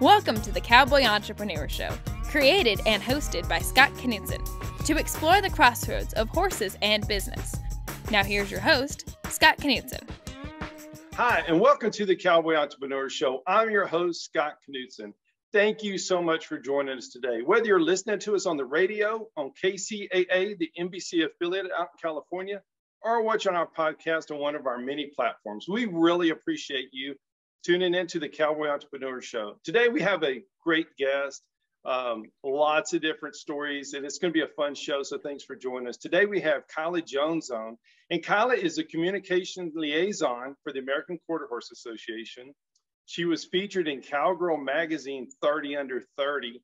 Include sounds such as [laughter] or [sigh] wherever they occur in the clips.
Welcome to the Cowboy Entrepreneur Show, created and hosted by Scott Knutson, to explore the crossroads of horses and business. Now, here's your host, Scott Knutson. Hi, and welcome to the Cowboy Entrepreneur Show. I'm your host, Scott Knutson. Thank you so much for joining us today. Whether you're listening to us on the radio, on KCAA, the NBC affiliate out in California, or watching our podcast on one of our many platforms, we really appreciate you tuning into the Cowboy Entrepreneur Show. Today we have a great guest, um, lots of different stories, and it's going to be a fun show. So thanks for joining us. Today we have Kyla Jones on, and Kyla is a communication liaison for the American Quarter Horse Association. She was featured in Cowgirl Magazine 30 Under 30,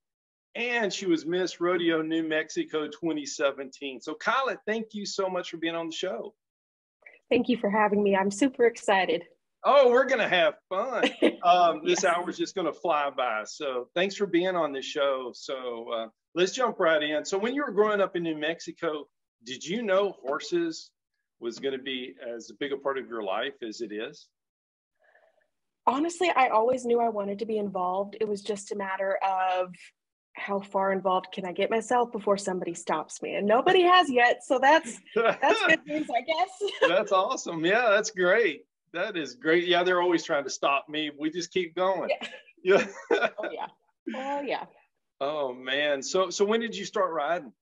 and she was Miss Rodeo New Mexico 2017. So Kyla, thank you so much for being on the show. Thank you for having me. I'm super excited. Oh, we're going to have fun. [laughs] Um, this yes. hour is just going to fly by. So thanks for being on the show. So uh, let's jump right in. So when you were growing up in New Mexico, did you know horses was going to be as big a part of your life as it is? Honestly, I always knew I wanted to be involved. It was just a matter of how far involved can I get myself before somebody stops me? And nobody has yet, so that's that's [laughs] good news, I guess. that's awesome. Yeah, that's great. That is great. Yeah, they're always trying to stop me. We just keep going. Yeah. [laughs] yeah. oh yeah. Oh yeah. Oh man. So so when did you start riding?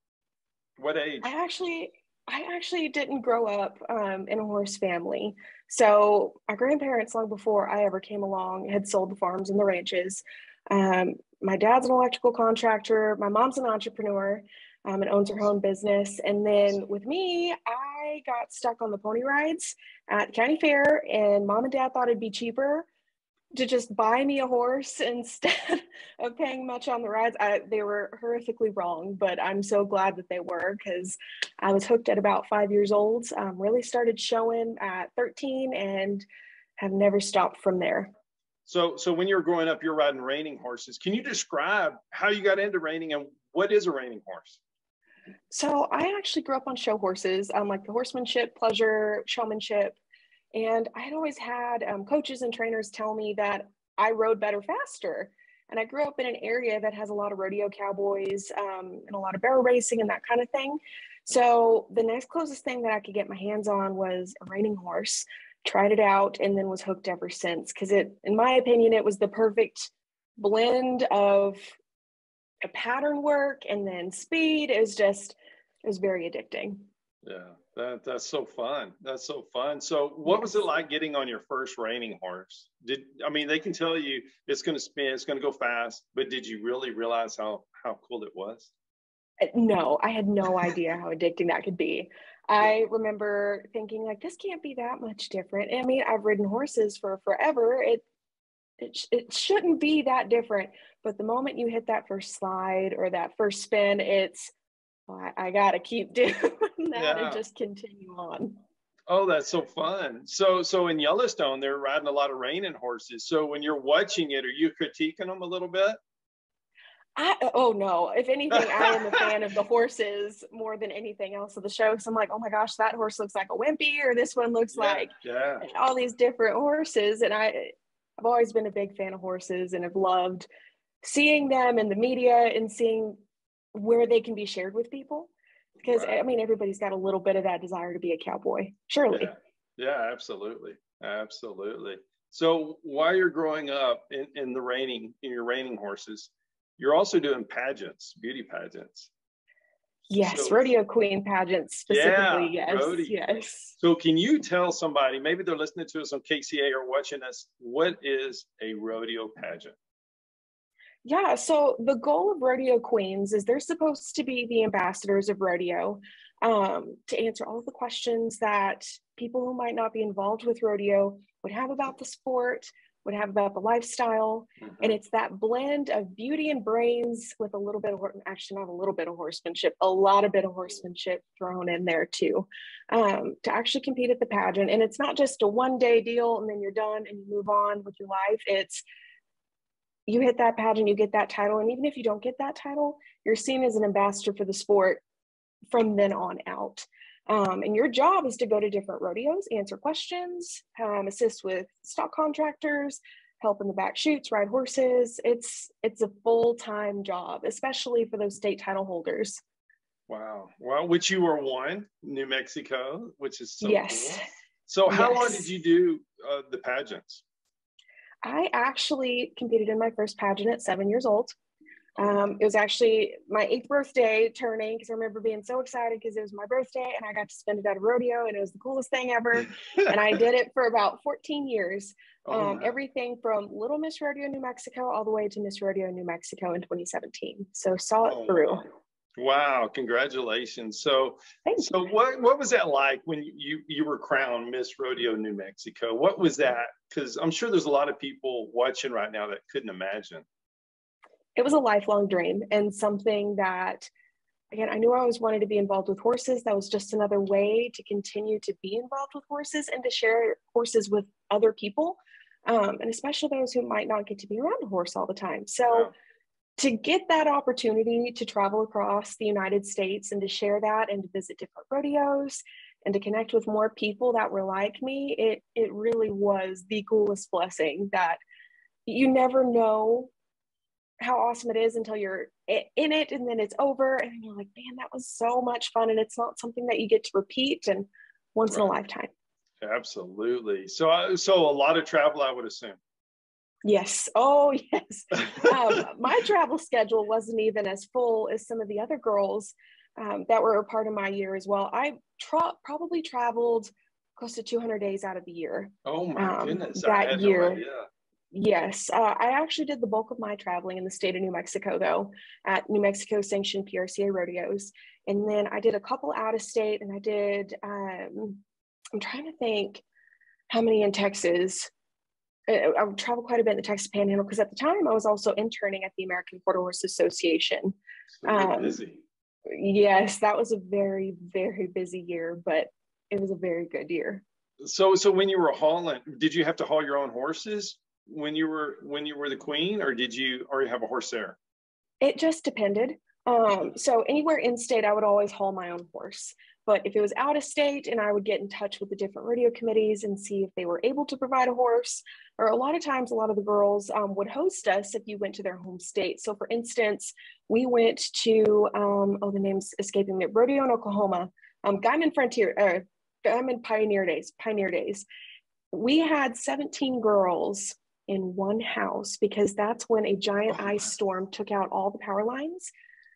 What age? I actually I actually didn't grow up um, in a horse family. So my grandparents, long before I ever came along, had sold the farms and the ranches. Um, my dad's an electrical contractor. My mom's an entrepreneur um, and owns her own business. And then with me, I got stuck on the pony rides at county fair, and mom and dad thought it'd be cheaper to just buy me a horse [laughs] instead of paying much on the rides. I, they were horrifically wrong, but I'm so glad that they were because I was hooked at about five years old. Um, really started showing at 13 and have never stopped from there. So, so when you were growing up, you're riding reining horses. Can you describe how you got into reining and what is a reining horse? So I actually grew up on show horses, um, like the horsemanship, pleasure, showmanship. And I had always had um, coaches and trainers tell me that I rode better faster. And I grew up in an area that has a lot of rodeo cowboys um, and a lot of barrel racing and that kind of thing. So the next closest thing that I could get my hands on was a reining horse. Tried it out and then was hooked ever since because it, in my opinion, it was the perfect blend of pattern work and then speed. It was just, it was very addicting. Yeah, that, that's so fun. That's so fun. So, what was it like getting on your first reining horse? Did I mean they can tell you it's going to spin, it's going to go fast, but did you really realize how how cool it was? Uh, no, I had no [laughs] idea how addicting that could be. I remember thinking like this can't be that much different. I mean, I've ridden horses for forever. It it, it shouldn't be that different. But the moment you hit that first slide or that first spin, it's I, I got to keep [laughs] doing that yeah. and just continue on. Oh, that's so fun. So, so in Yellowstone, they're riding a lot of reining horses. So when you're watching it, are you critiquing them a little bit? I, oh no, if anything, I am a fan of the horses more than anything else of the show. Cause I'm like, oh my gosh, that horse looks like a wimpy, or this one looks yeah, like yeah. all these different horses. And I, I've always been a big fan of horses and have loved seeing them in the media and seeing where they can be shared with people. Because right. I mean, everybody's got a little bit of that desire to be a cowboy, surely. Yeah, yeah absolutely. Absolutely. So while you're growing up in, in the reining, in your reining horses, you're also doing pageants, beauty pageants. Yes, so, rodeo queen pageants specifically. Yeah, yes, rodeo. yes. So, can you tell somebody, maybe they're listening to us on KCA or watching us, what is a rodeo pageant? Yeah, so the goal of rodeo queens is they're supposed to be the ambassadors of rodeo um, to answer all the questions that people who might not be involved with rodeo would have about the sport, would have about the lifestyle. Mm-hmm. And it's that blend of beauty and brains with a little bit of, actually, not a little bit of horsemanship, a lot of bit of horsemanship thrown in there too, um, to actually compete at the pageant. And it's not just a one day deal and then you're done and you move on with your life. It's you hit that pageant, you get that title. And even if you don't get that title, you're seen as an ambassador for the sport from then on out. Um, and your job is to go to different rodeos, answer questions, um, assist with stock contractors, help in the back chutes, ride horses. It's it's a full-time job, especially for those state title holders. Wow. Well, which you were one, New Mexico, which is so yes. Cool. So how yes. long did you do uh, the pageants? I actually competed in my first pageant at seven years old. Um, it was actually my eighth birthday turning because I remember being so excited because it was my birthday and I got to spend it at a rodeo and it was the coolest thing ever. and I did it for about 14 years. [laughs] Oh, um, everything from Little Miss Rodeo, New Mexico, all the way to Miss Rodeo, New Mexico in 2017. So saw it oh, through. Wow, congratulations. So so what what was that like when you you were crowned Miss Rodeo New Mexico? What was that? Cuz I'm sure there's a lot of people watching right now that couldn't imagine. It was a lifelong dream and something that again, I knew I always wanted to be involved with horses. That was just another way to continue to be involved with horses and to share horses with other people. Um, and especially those who might not get to be around a horse all the time. So to get that opportunity to travel across the United States and to share that and to visit different rodeos and to connect with more people that were like me, it it really was the coolest blessing that you never know how awesome it is until you're in it and then it's over and you're like, man, that was so much fun and it's not something that you get to repeat and once right. in a lifetime. Absolutely. So, uh, so a lot of travel, I would assume. Yes. Oh, [laughs] yes. Um, [laughs] my travel schedule wasn't even as full as some of the other girls um, that were a part of my year as well. I tra- probably traveled close to 200 days out of the year. Oh my um, goodness! That year. No yes, uh, I actually did the bulk of my traveling in the state of New Mexico, though, at New Mexico sanctioned PRCA rodeos, and then I did a couple out of state, and I did. Um, I'm trying to think how many in Texas. I would travel quite a bit in the Texas Panhandle because at the time I was also interning at the American Quarter Horse Association. Um, busy. Yes, that was a very very busy year, but it was a very good year. So so when you were hauling, did you have to haul your own horses when you were when you were the queen, or did you already have a horse there? It just depended. Um, so anywhere in state, I would always haul my own horse. But if it was out of state, and I would get in touch with the different rodeo committees and see if they were able to provide a horse, or a lot of times, a lot of the girls um, would host us if you went to their home state. So, for instance, we went to, um, oh, the name's escaping me, Rodeo in Oklahoma, um, Guymon Frontier, uh, Guymon Pioneer Days, Pioneer Days. We had 17 girls in one house because that's when a giant oh, ice storm took out all the power lines.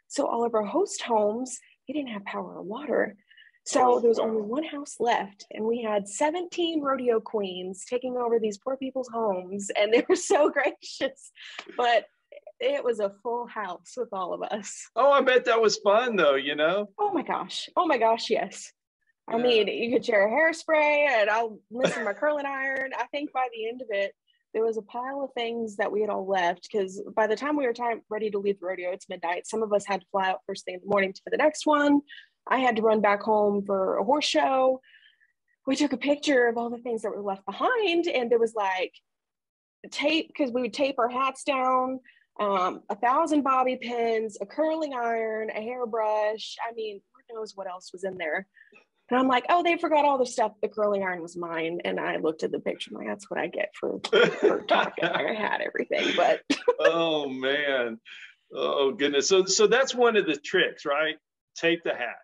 So all of our host homes, they didn't have power or water. So there was only one house left, and we had 17 rodeo queens taking over these poor people's homes, and they were [laughs] so gracious. But it was a full house with all of us. Oh, I bet that was fun though, you know? Oh my gosh. Oh my gosh, yes. I mean, you could share a hairspray and I'll listen my curling iron. I think by the end of it, there was a pile of things that we had all left because by the time we were time ready to leave the rodeo, it's midnight. Some of us had to fly out first thing in the morning to the next one. I had to run back home for a horse show. We took a picture of all the things that were left behind, and there was like tape because we would tape our hats down, um, a thousand bobby pins, a curling iron, a hairbrush. I mean, who knows what else was in there. And I'm like, oh, they forgot all the stuff. The curling iron was mine. And I looked at the picture. I'm like, that's what I get for, for [laughs] talking. I had everything, but. [laughs] oh, man. Oh, goodness. So, so that's one of the tricks, right? Tape the hat.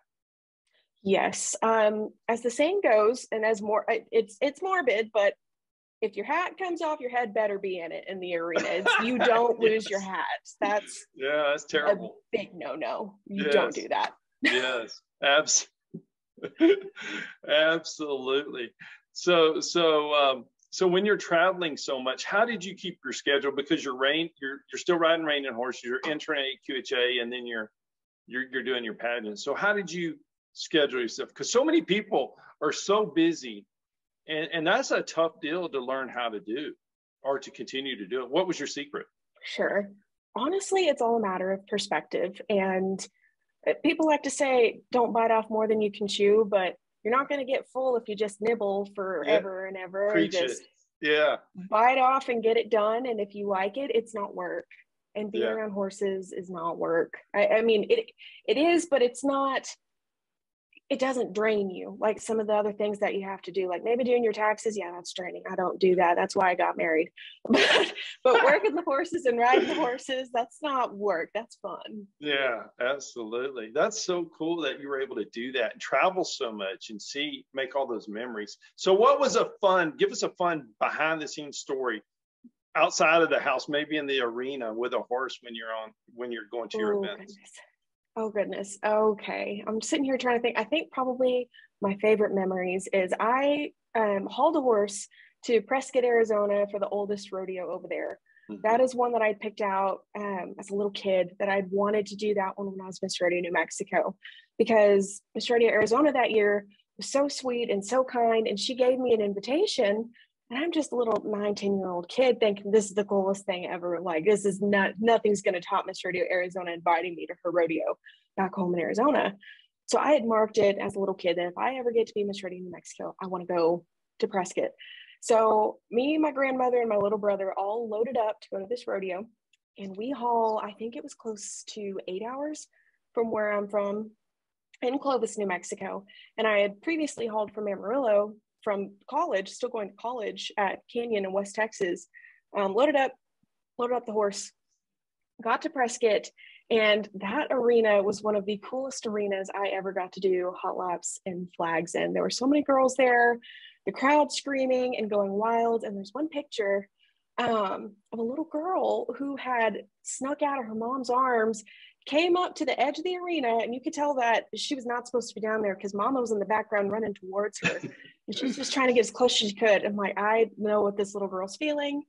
Yes. Um, as the saying goes, and as more, it's it's morbid, but if your hat comes off, your head better be in it in the arena. It's, you [laughs] don't yes. lose your hat. That's yeah, that's terrible. big no no. You yes. don't do that. yes, absolutely. [laughs] Absolutely. So, so, um, so when you're traveling so much, how did you keep your schedule? Because you're rein, you're you're still riding reining horses, you're entering QHA, and then you're you're you're doing your pageant. So how did you schedule yourself? Because so many people are so busy, and and that's a tough deal to learn how to do, or to continue to do it. What was your secret? Sure. Honestly, it's all a matter of perspective and Uh, people like to say don't bite off more than you can chew but you're not going to get full if you just nibble forever yeah. and ever Preach just it. yeah bite off and get it done and if you like it it's not work and being yeah. around horses is not work I, I mean it it is but it's not it doesn't drain you like some of the other things that you have to do like maybe doing your taxes yeah that's draining i don't do that that's why i got married [laughs] but but working the horses and riding the horses that's not work that's fun. Yeah absolutely that's so cool that you were able to do that and travel so much and see make all those memories. So what was a fun give us a fun behind the scenes story outside of the house maybe in the arena with a horse when you're on when you're going to your oh, events? goodness. Oh goodness. Okay. I'm sitting here trying to think. I think probably my favorite memories is I um, hauled a horse to Prescott, Arizona for the oldest rodeo over there. Mm-hmm. That is one that I picked out um, as a little kid that I'd wanted to do that one when I was Miss Rodeo New Mexico because Miss Rodeo Arizona that year was so sweet and so kind. And she gave me an invitation and I'm just a little nine, 10 year old kid thinking this is the coolest thing ever. Like, this is not, nothing's going to top Miss Rodeo Arizona inviting me to her rodeo back home in Arizona. So I had marked it as a little kid that if I ever get to be Miss Rodeo New Mexico, I want to go to Prescott. So me, my grandmother, and my little brother all loaded up to go to this rodeo. And we haul, I think it was close to eight hours from where I'm from in Clovis, New Mexico. And I had previously hauled from Amarillo from college, still going to college at Canyon in West Texas, um, loaded up, loaded up the horse, got to Prescott, and that arena was one of the coolest arenas I ever got to do hot laps and flags in. There were so many girls there, the crowd screaming and going wild. And there's one picture um, of a little girl who had snuck out of her mom's arms came up to the edge of the arena and you could tell that she was not supposed to be down there because mama was in the background running towards her. [laughs] And she was just trying to get as close as she could. And like i know what this little girl's feeling.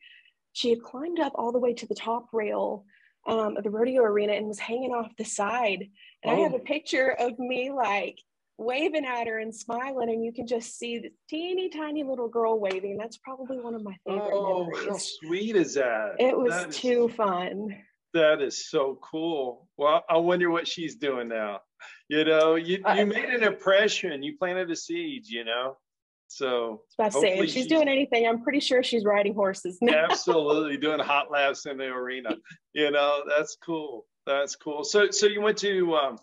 She had climbed up all the way to the top rail um, of the rodeo arena and was hanging off the side. And oh. i have a oh. picture of me like waving at her and smiling and you can just see the teeny tiny little girl waving. That's probably one of my favorite oh, memories. how sweet is that? It was that too is... fun that is so cool. Well, I wonder what she's doing now. You know, you, you made an impression. You planted a seed, you know. So about to say, if she's, she's, doing anything, I'm pretty sure she's riding horses now. [laughs] absolutely doing hot laps in the arena. You know, that's cool. That's cool. So so you went to um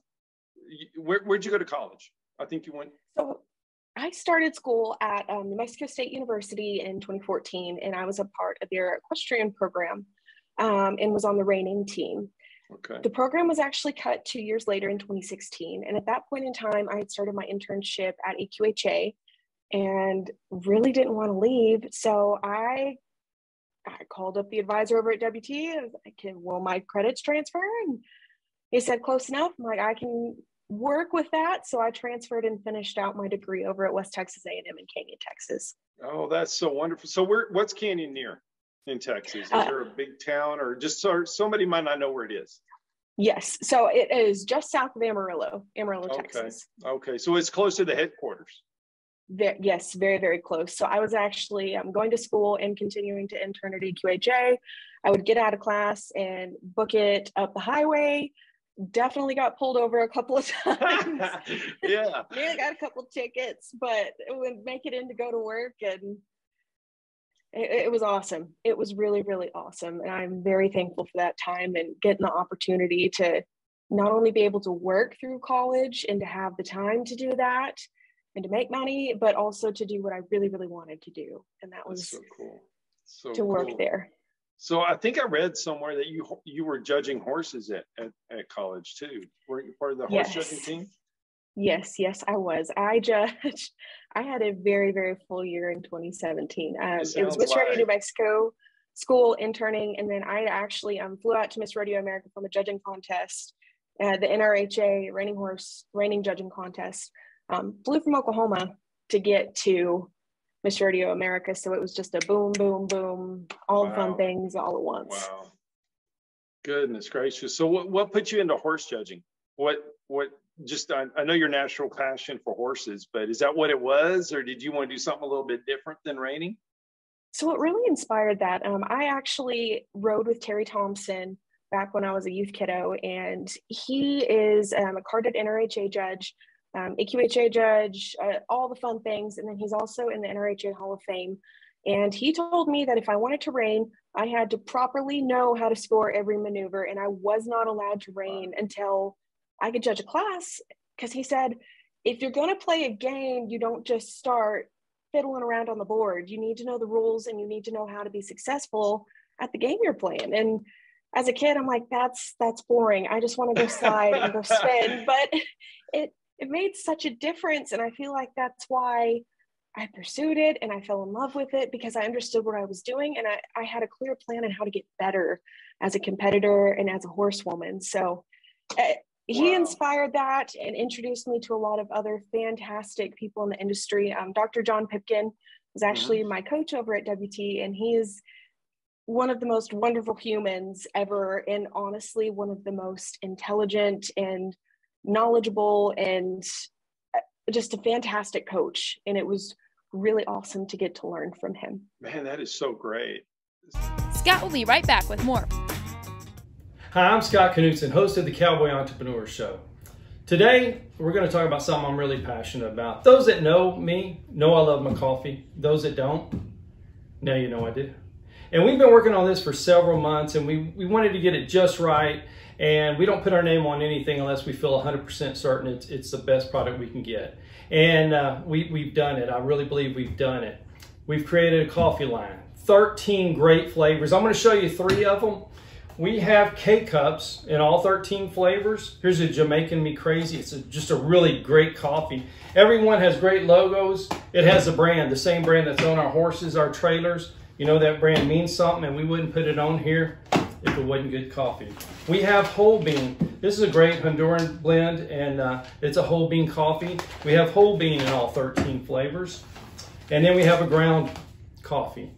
where where'd you go to college? I think you went so I started school at um, New Mexico State University in 2014, and I was a part of their equestrian program um, and was on the reining team. Okay. The program was actually cut two years later in 2016. And at that point in time, I had started my internship at AQHA and really didn't want to leave. So I I called up the advisor over at WT and I can, will my credits transfer? And he said, close enough. I'm like, I can work with that. So I transferred and finished out my degree over at West Texas A&M in Canyon, Texas. Oh, that's so wonderful. So where, what's Canyon near? In Texas? Is uh, there a big town or just so somebody might not know where it is? Yes. So it is just south of Amarillo, Amarillo, okay. Texas. Okay. So it's close to the headquarters. Very, yes, very, very close. So I was actually um, going to school and continuing to intern at AQHA. I would get out of class and book it up the highway. Definitely got pulled over a couple of [laughs] times. [laughs] yeah. yeah, got a couple tickets, but it would make it in to go to work and it, it, was awesome. It was really, really awesome. And I'm very thankful for that time and getting the opportunity to not only be able to work through college and to have the time to do that and to make money, but also to do what I really, really wanted to do. And that was so cool. So to work there. So I think I read somewhere that you you were judging horses at, at, at college too. Were you part of the horse yes. judging team? Yes, yes, I was. I judged. I had a very, very full year in 2017. Um, it, was Miss Rodeo New Mexico school interning, and then I actually um, flew out to Miss Rodeo America from a judging contest, uh, the NRHA reining horse reining judging contest. Um, flew from Oklahoma to get to Miss Rodeo America, so it was just a boom, boom, boom, all wow. the fun things all at once. Wow. Goodness gracious! So, what what put you into horse judging? What what just I, I, know your natural passion for horses, but is that what it was, or did you want to do something a little bit different than reining? So it really inspired that. Um, I actually rode with Terry Thompson back when I was a youth kiddo, and he is um, a carded NRHA judge, um, AQHA judge, uh, all the fun things, and then he's also in the NRHA Hall of Fame. And he told me that if I wanted to rein, I had to properly know how to score every maneuver, and I was not allowed to rein until I could judge a class because he said if you're going to play a game, you don't just start fiddling around on the board. You need to know the rules and you need to know how to be successful at the game you're playing. And as a kid, I'm like, that's that's boring. I just want to go slide and go [laughs] spin. But it it made such a difference. And I feel like that's why I pursued it and I fell in love with it because I understood what I was doing and I, I had a clear plan on how to get better as a competitor and as a horsewoman. So uh, he wow. inspired that and introduced me to a lot of other fantastic people in the industry. Um, Dr. John Pipkin was actually mm-hmm. my coach over at WT, and he is one of the most wonderful humans ever, and honestly, one of the most intelligent and knowledgeable and uh, just a fantastic coach. And it was really awesome to get to learn from him. Man, that is so great. Scott will be right back with more. Hi, I'm Scott Knutson, host of the Cowboy Entrepreneur Show. Today, we're going to talk about something I'm really passionate about. Those that know me know I love my coffee. Those that don't, now you know I do. And we've been working on this for several months and we, we wanted to get it just right. And we don't put our name on anything unless we feel 100% certain it's, it's the best product we can get. And uh, we, we've done it. I really believe we've done it. We've created a coffee line, 13 great flavors. I'm going to show you three of them we have K-Cups in all 13 flavors. Here's a Jamaican Me Crazy. It's a, just a really great coffee. Everyone has great logos. It has a brand, the same brand that's on our horses, our trailers. You know that brand means something and we wouldn't put it on here if it wasn't good coffee. We have whole bean. This is a great Honduran blend and uh, it's a whole bean coffee. We have whole bean in all 13 flavors. And then we have a ground coffee.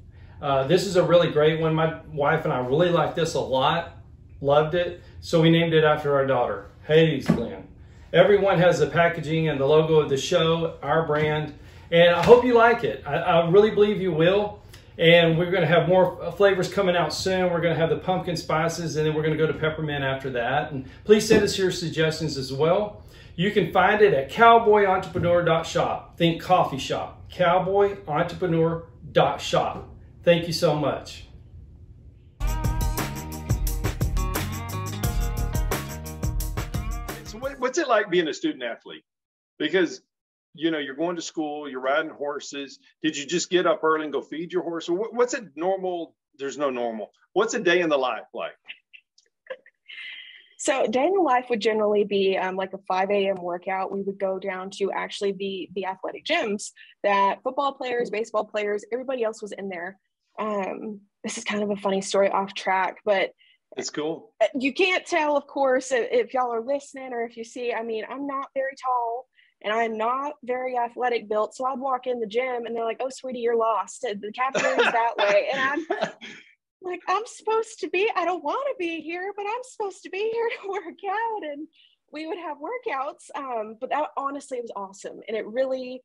Uh, this is a really great one. My wife and I really like this a lot, loved it. So we named it after our daughter, Hades Blend. Everyone has the packaging and the logo of the show, our brand, and I hope you like it. I, I really believe you will. And we're gonna have more flavors coming out soon. We're gonna have the pumpkin spices and then we're gonna go to peppermint after that. And please send us your suggestions as well. You can find it at cowboyentrepreneur.shop. Think coffee shop, cowboyentrepreneur.shop. Thank you so much. So what's it like being a student athlete? Because you know you're going to school, you're riding horses. Did you just get up early and go feed your horse? Or what's a normal? There's no normal. What's a day in the life like? So day in the life would generally be um, like a 5 a.m. workout. We would go down to actually the the athletic gyms that football players, baseball players, everybody else was in there um, this is kind of a funny story off track, but it's cool. Uh, you can't tell, of course, if y'all are listening or if you see. I mean, I'm not very tall and I'm not very athletic built. So I'd walk in the gym and they're like, "Oh, sweetie, you're lost. The cafeteria is that way," and I'm [laughs] like, "I'm supposed to be. I don't want to be here, but I'm supposed to be here to work out." And we would have workouts, um, but that honestly was awesome, and it really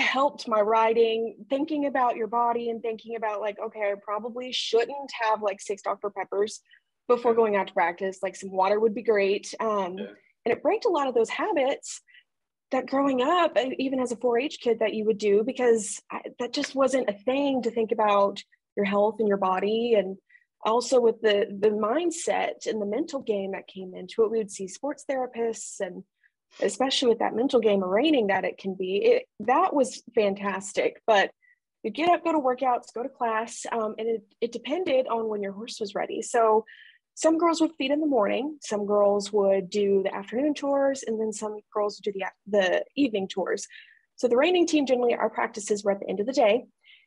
helped my writing thinking about your body and thinking about like okay i probably shouldn't have like six dr peppers before going out to practice like some water would be great. Um, yeah. and it breaks a lot of those habits that growing up even as a 4-h kid that you would do because I, that just wasn't a thing to think about your health and your body. And also with the the mindset and the mental game that came into it we would see sports therapists and especially with that mental game of reining that it can be. It, that was fantastic. But you get up, go to workouts, go to class, um, and it, it depended on when your horse was ready. So some girls would feed in the morning, some girls would do the afternoon tours, and then some girls would do the, the evening tours. So the reining team, generally our practices were at the end of the day.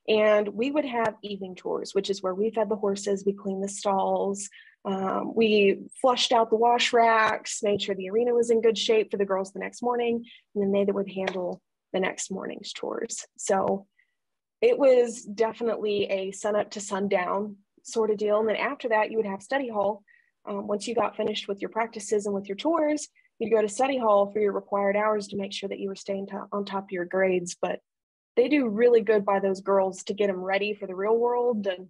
And we would have evening tours, which is where we fed the horses, we cleaned the stalls, um, we flushed out the wash racks, made sure the arena was in good shape for the girls the next morning, and then they would handle the next morning's chores. So it was definitely a sun up to sundown sort of deal. And then after that, you would have study hall. Um, once you got finished with your practices and with your tours, you'd go to study hall for your required hours to make sure that you were staying on top of your grades. But they do really good by those girls to get them ready for the real world and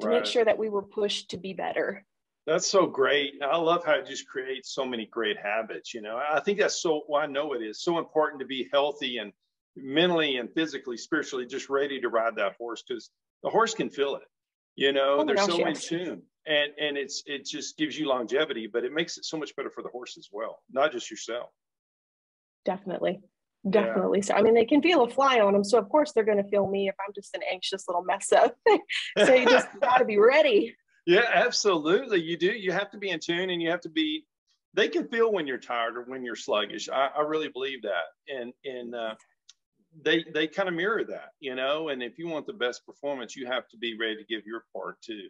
to right. make sure that we were pushed to be better. That's so great. I love how it just creates so many great habits. You know, I think that's so, well, I know it is so important to be healthy and mentally and physically, spiritually, just ready to ride that horse because the horse can feel it. You know, oh they're gosh, so yes. in tune and, and it's, it just gives you longevity, but it makes it so much better for the horse as well, not just yourself. Definitely. Definitely. Yeah. So, I mean, they can feel a fly on them. So, of course, they're going to feel me if I'm just an anxious little mess up. [laughs] so, you just [laughs] got to be ready. Yeah, absolutely. You do. You have to be in tune and you have to be, they can feel when you're tired or when you're sluggish. I, I really believe that. And, and, uh, they they kind of mirror that, you know. And if you want the best performance, you have to be ready to give your part too.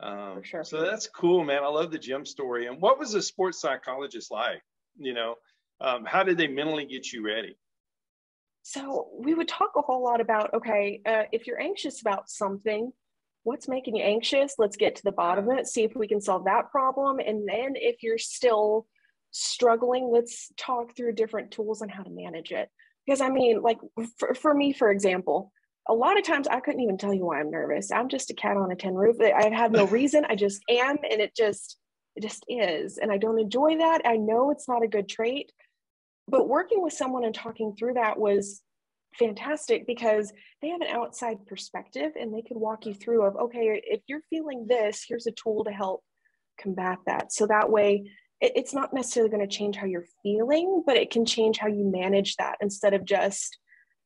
Um, sure. So that's cool, man. I love the gym story. And what was a sports psychologist like? You know, um, how did they mentally get you ready? So we would talk a whole lot about okay, uh, if you're anxious about something, what's making you anxious? Let's get to the bottom of it, see if we can solve that problem. And then if you're still struggling, let's talk through different tools on how to manage it. Because I mean, like for, for me, for example, a lot of times I couldn't even tell you why I'm nervous. I'm just a cat on a tin roof. I have no [laughs] reason. I just am, and it just it just is. And I don't enjoy that. I know it's not a good trait, but working with someone and talking through that was fantastic because they have an outside perspective and they could walk you through of okay if you're feeling this here's a tool to help combat that. So that way it's not necessarily going to change how you're feeling but it can change how you manage that instead of just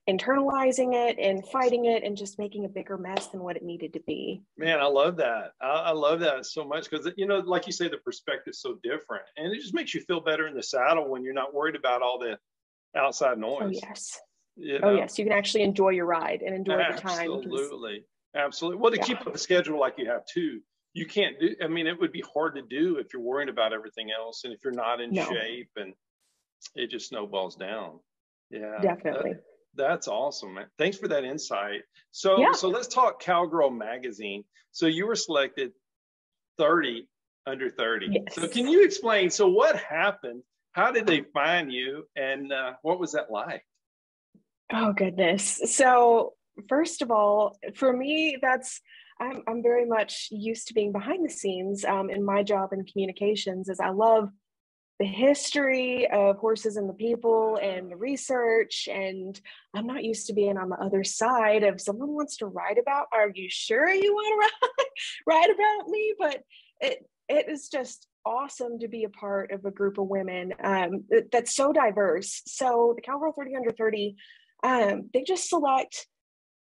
internalizing it and fighting it and just making a bigger mess than what it needed to be. Man, I love that. I, I love that so much because, you know, like you say, the perspective's so different and it just makes you feel better in the saddle when you're not worried about all the outside oh, noise. Oh, yes. You oh, know? Oh, yes. You can actually enjoy your ride and enjoy Absolutely. the time. Absolutely. Absolutely. Well, to yeah. keep up a schedule like you have too, you can't do, I mean, it would be hard to do if you're worrying about everything else and if you're not in no. shape and it just snowballs down. Yeah. Definitely. That, that's awesome. Man. Thanks for that insight. So, yeah. so let's talk Cowgirl Magazine. So you were selected 30 under 30. Yes. So can you explain? So what happened? How did they find you, and uh, what was that like? Oh goodness. So first of all, for me, that's I'm I'm very much used to being behind the scenes um, in my job in communications. As I love the history of horses and the people and the research and i'm not used to being on the other side of someone wants to write about are you sure you want to [laughs] write, write about me? But it it is just awesome to be a part of a group of women um, that's so diverse. So the cowgirl 30 under 30 um, they just select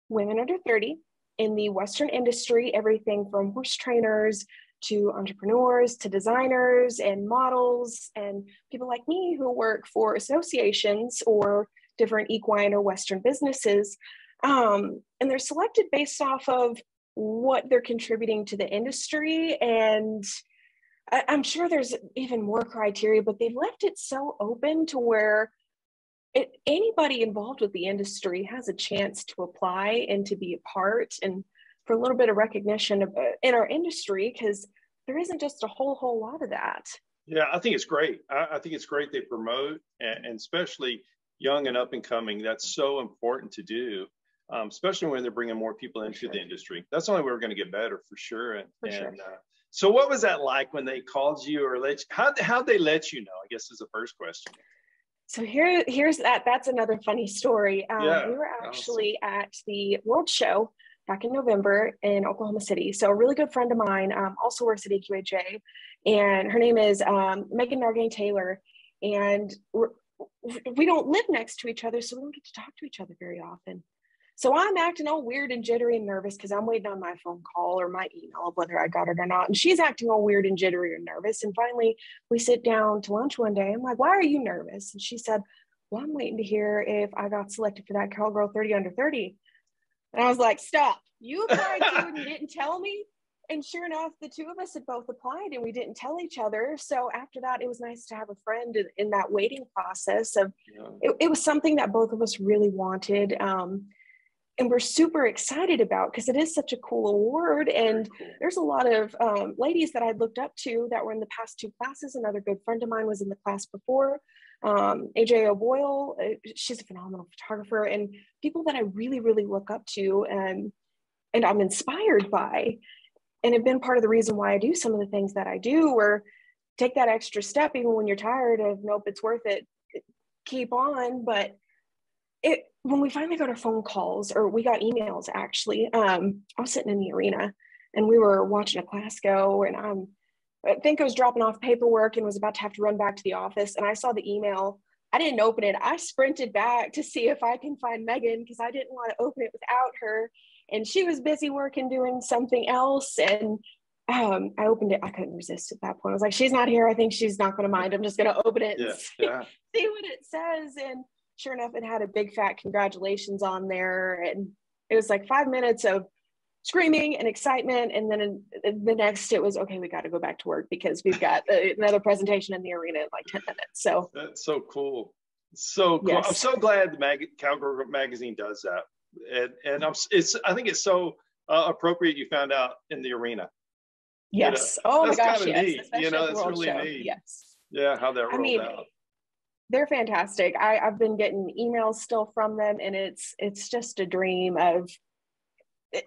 women under 30 in the western industry everything from horse trainers to entrepreneurs, to designers and models, and people like me who work for associations or different equine or Western businesses. Um, and they're selected based off of what they're contributing to the industry. And I, I'm sure there's even more criteria, but they've left it so open to where it, anybody involved with the industry has a chance to apply and to be a part and for a little bit of recognition uh, in our industry because there isn't just a whole whole lot of that yeah i think it's great i, I think it's great they promote and, and, especially young and up and coming that's so important to do um, especially when they're bringing more people into sure. the industry that's the only way we're going to get better for sure and, for and sure. Uh, so what was that like when they called you or let you, how how they let you know i guess is the first question so here, here's that. That's another funny story. Um, yeah, we were actually awesome. at the World Show back in November in Oklahoma City. So a really good friend of mine um, also works at AQHA, and her name is um, Megan Nargain Taylor. And we don't live next to each other, so we don't get to talk to each other very often. So I'm acting all weird and jittery and nervous because I'm waiting on my phone call or my email of whether I got it or not. And she's acting all weird and jittery and nervous. And finally, we sit down to lunch one day. I'm like, why are you nervous? And she said, well, I'm waiting to hear if I got selected for that Cowgirl 30 under 30. And I was like, stop. You [laughs] applied to and you didn't tell me. And sure enough, the two of us had both applied and we didn't tell each other. So after that, it was nice to have a friend in, in that waiting process of yeah. it, it, was something that both of us really wanted. Um, and we're super excited about because it is such a cool award. And cool. there's a lot of um, ladies that I looked up to that were in the past two classes. Another good friend of mine was in the class before um, AJ O'Boyle, uh, she's a phenomenal photographer, and people that I really, really look up to and and I'm inspired by, and have been part of the reason why I do some of the things that I do, or take that extra step even when you're tired of nope, it's worth it, keep on. But it when we finally got our phone calls or we got emails actually, um, I was sitting in the arena and we were watching a class go, and I'm I think I was dropping off paperwork and was about to have to run back to the office. And I saw the email I didn't open it. I sprinted back to see if I can find Megan because I didn't want to open it without her. And she was busy working doing something else. And um, I opened it. I couldn't resist at that point. I was like, she's not here. I think she's not going to mind. I'm just going to open it Yeah, and see, yeah. [laughs] see what it says. And sure enough, it had a big fat congratulations on there. And it was like five minutes of screaming and excitement. And then in, the next, it was okay, we got to go back to work because we've got another presentation in the arena in like 10 minutes. So, That's so cool. So cool. I'm so glad the mag- Cowgirl magazine does that. And, and I'm, it's, I think it's so uh, appropriate you found out in the arena. know, yes. oh my gosh, yes. neat, you know, that's really Show. neat. Yes. Yeah, how that I rolled mean, out. they're fantastic. I, I've been getting emails still from them, and it's it's just a dream of.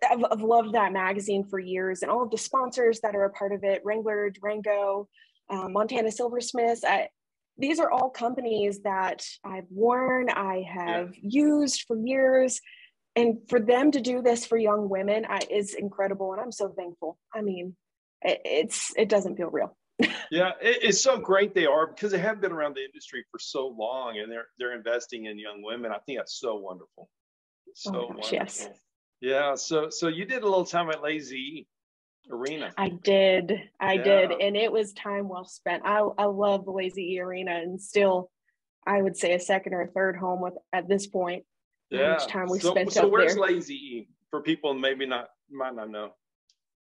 I've, I've loved that magazine for years, and all of the sponsors that are a part of it: Wrangler, Durango, um, Montana Silversmiths. I, these are all companies that I've worn, I have used for years, and for them to do this for young women I, is incredible, and I'm so thankful. I mean, it, it's it doesn't feel real. [laughs] Yeah, it, it's so great they are because they have been around the industry for so long and they're they're investing in young women. I think that's so wonderful. So Oh gosh, wonderful. yes. Yeah. So so you did a little time at Lazy Arena. I did. I did. And it was time well spent. I, I love the Lazy E Arena and still, I would say a second or a third home with at this point. yeah. much time we so, spent so up where's there. Lazy E for people maybe not might not know?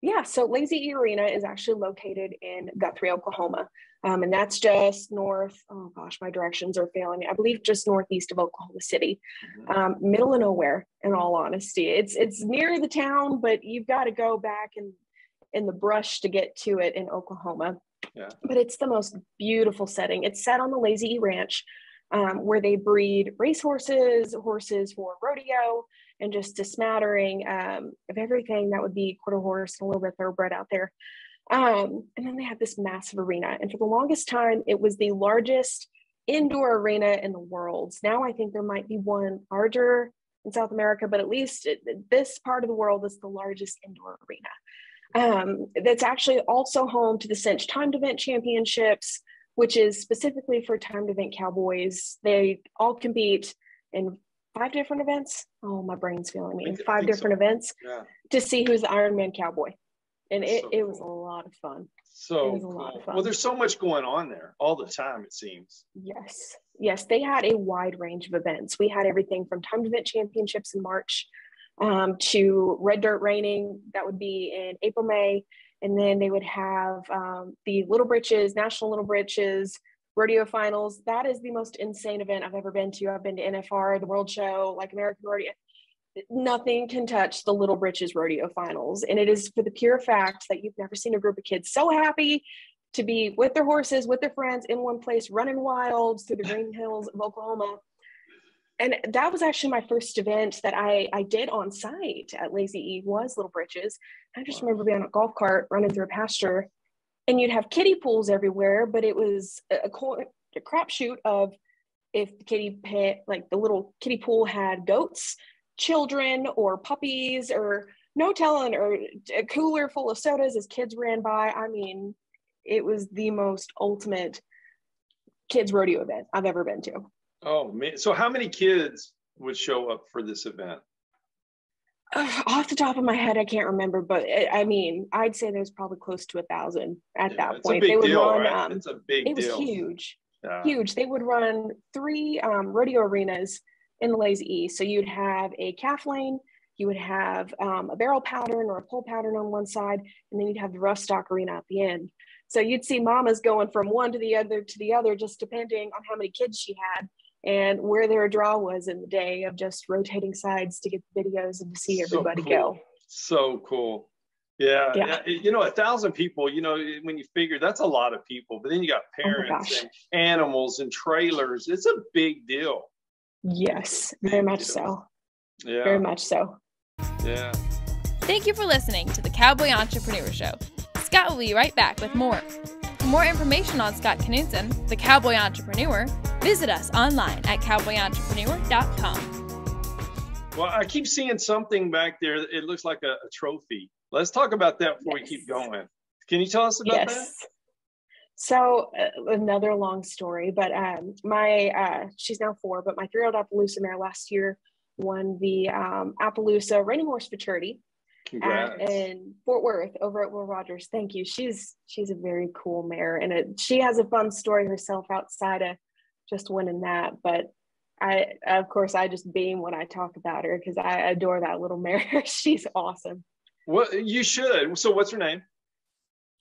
Yeah, so Lazy E Arena is actually located in Guthrie, Oklahoma. Um, and that's just north, oh gosh, my directions are failing me. I believe just northeast of Oklahoma City, Mhm. um, middle of nowhere, in all honesty. It's it's near the town, but you've got to go back and in the brush to get to it in Oklahoma. Yeah. But it's the most beautiful setting. It's set on the Lazy E Ranch, um, where they breed racehorses, horses for rodeo, and just a smattering um, of everything that would be quarter horse and a little bit thoroughbred out there. Um, and then they have this massive arena. And for the longest time, it was the largest indoor arena in the world. Now I think there might be one larger in South America, but at least it, this part of the world is the largest indoor arena. Um, that's actually also home to the Cinch Timed Event Championships, which is specifically for timed event cowboys. They all compete in five different events. Oh, my brain's failing me. I In think- I five think so. different events Yeah. to see who's the Ironman cowboy. And it, So it was a lot of fun. So It was a lot cool. of fun. Well, there's so much going on there all the time, it seems. Yes. Yes. They had a wide range of events. We had everything from timed event championships in March um, to red dirt reining. That would be in April, May. And then they would have um, the Little Britches, National Little Britches, rodeo finals. That is the most insane event I've ever been to. I've been to NFR, the World Show, like American Rodeo. Nothing can touch the Little Britches rodeo finals. And it is for the pure fact that you've never seen a group of kids so happy to be with their horses, with their friends in one place, running wild through the green hills of Oklahoma. And that was actually my first event that I, I did on site at Lazy E was Little Britches. I just remember being on a golf cart running through a pasture and you'd have kiddie pools everywhere, but it was a, a, crapshoot of if the kiddie pit, like the little kiddie pool had goats, children, or puppies, or no telling, or a cooler full of sodas as kids ran by. I mean, it was the most ultimate kids rodeo event I've ever been to. Oh man. So how many kids would show up for this event? Off the top of my head, I can't remember, but it, I mean, I'd say there's probably close to a thousand at Yeah, that point. They would deal, run. right? Um, it's a big it was deal. huge, Yeah. huge. They would run three um, rodeo arenas in the Lazy E. So you'd have a calf lane, you would have um, a barrel pattern or a pole pattern on one side, and then you'd have the rough stock arena at the end. So you'd see mamas going from one to the other to the other, just depending on how many kids she had and where their draw was in the day of just rotating sides to get the videos and to see So everybody cool. go. So cool. Yeah, Yeah. yeah. You know, a thousand people, you know, when you figure that's a lot of people, but then you got Oh parents gosh. and animals and trailers. It's a big deal. Yes, very much so. Yeah. Very much so. Yeah. Thank you for listening to the Cowboy Entrepreneur Show. Scott will be right back with more. For more information on Scott Knudsen, the Cowboy Entrepreneur, visit us online at cowboyentrepreneur.com. Well, I keep seeing something back there. It looks like a, a trophy. Let's talk about that before we keep going. Can you tell us about that? Yes. So uh, another long story, but um, my uh, she's now four, but my three-year-old Appaloosa mare last year won the um, Appaloosa Reining Horse At, in Fort Worth over at Will Rogers. Thank you. She's she's a very cool mare, and it, she has a fun story herself outside of just winning that. But I, of course, I just beam when I talk about her because I adore that little [laughs] mare. she's awesome. Well, you should. So, what's her name?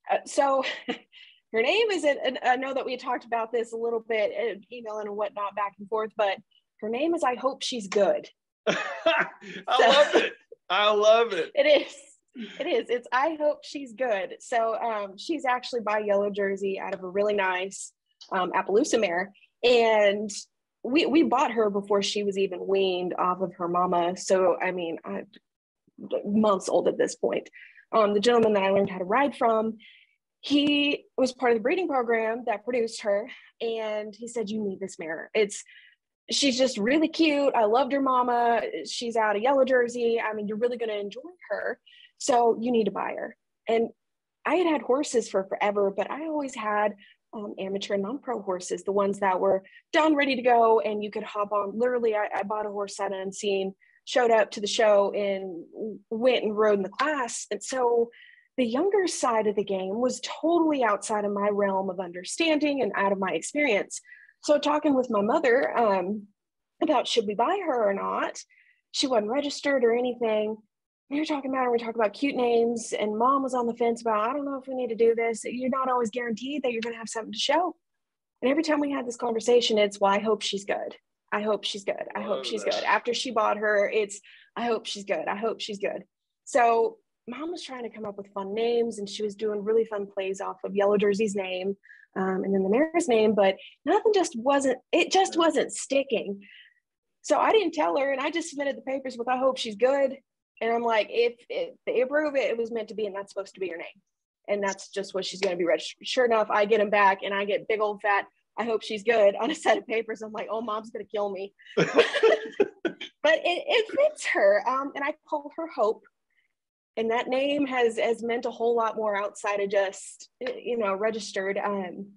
Uh, so, [laughs] her name is. And I know that we talked about this a little bit, uh, emailing and whatnot, back and forth. But her name is. I hope she's good. [laughs] I so, love it. I love it. It is. It is. It's I hope she's good. So um, she's actually by Yellow Jersey out of a really nice um, Appaloosa mare. And we, we bought her before she was even weaned off of her mama. So, I mean, I, months old at this point. Um, the gentleman that I learned how to ride from, he was part of the breeding program that produced her. And he said, You need this mare. It's she's just really cute. I loved her mama. She's out of yellow jersey. I mean, you're really going to enjoy her. So you need to buy her. And I had had horses for forever, but I always had um, amateur non-pro horses, the ones that were done, ready to go, and you could hop on. Literally, I, I bought a horse at unseen, showed up to the show, and went and rode in the class. And so the younger side of the game was totally outside of my realm of understanding and out of my experience. So talking with my mother um, about should we buy her or not, she wasn't registered or anything. We were talking about her, we talked about cute names, and mom was on the fence about, I don't know if we need to do this. You're not always guaranteed that you're going to have something to show. And every time we had this conversation, it's, well, I hope she's good. I hope she's good. I hope she's good. After she bought her, it's, I hope she's good. I hope she's good. So mom was trying to come up with fun names and she was doing really fun plays off of Yellow Jersey's name um, and then the mare's name, but nothing just wasn't, it just wasn't sticking. So I didn't tell her and I just submitted the papers with, I hope she's good. And I'm like, if, if they approve it, it was meant to be, and that's supposed to be your name. And that's just what she's going to be registered. Sure enough, I get them back and I get big old fat, I hope she's good on a set of papers. I'm like, oh, mom's going to kill me. [laughs] [laughs] but it, it fits her. Um, and I call her Hope and that name has has meant a whole lot more outside of just you know registered um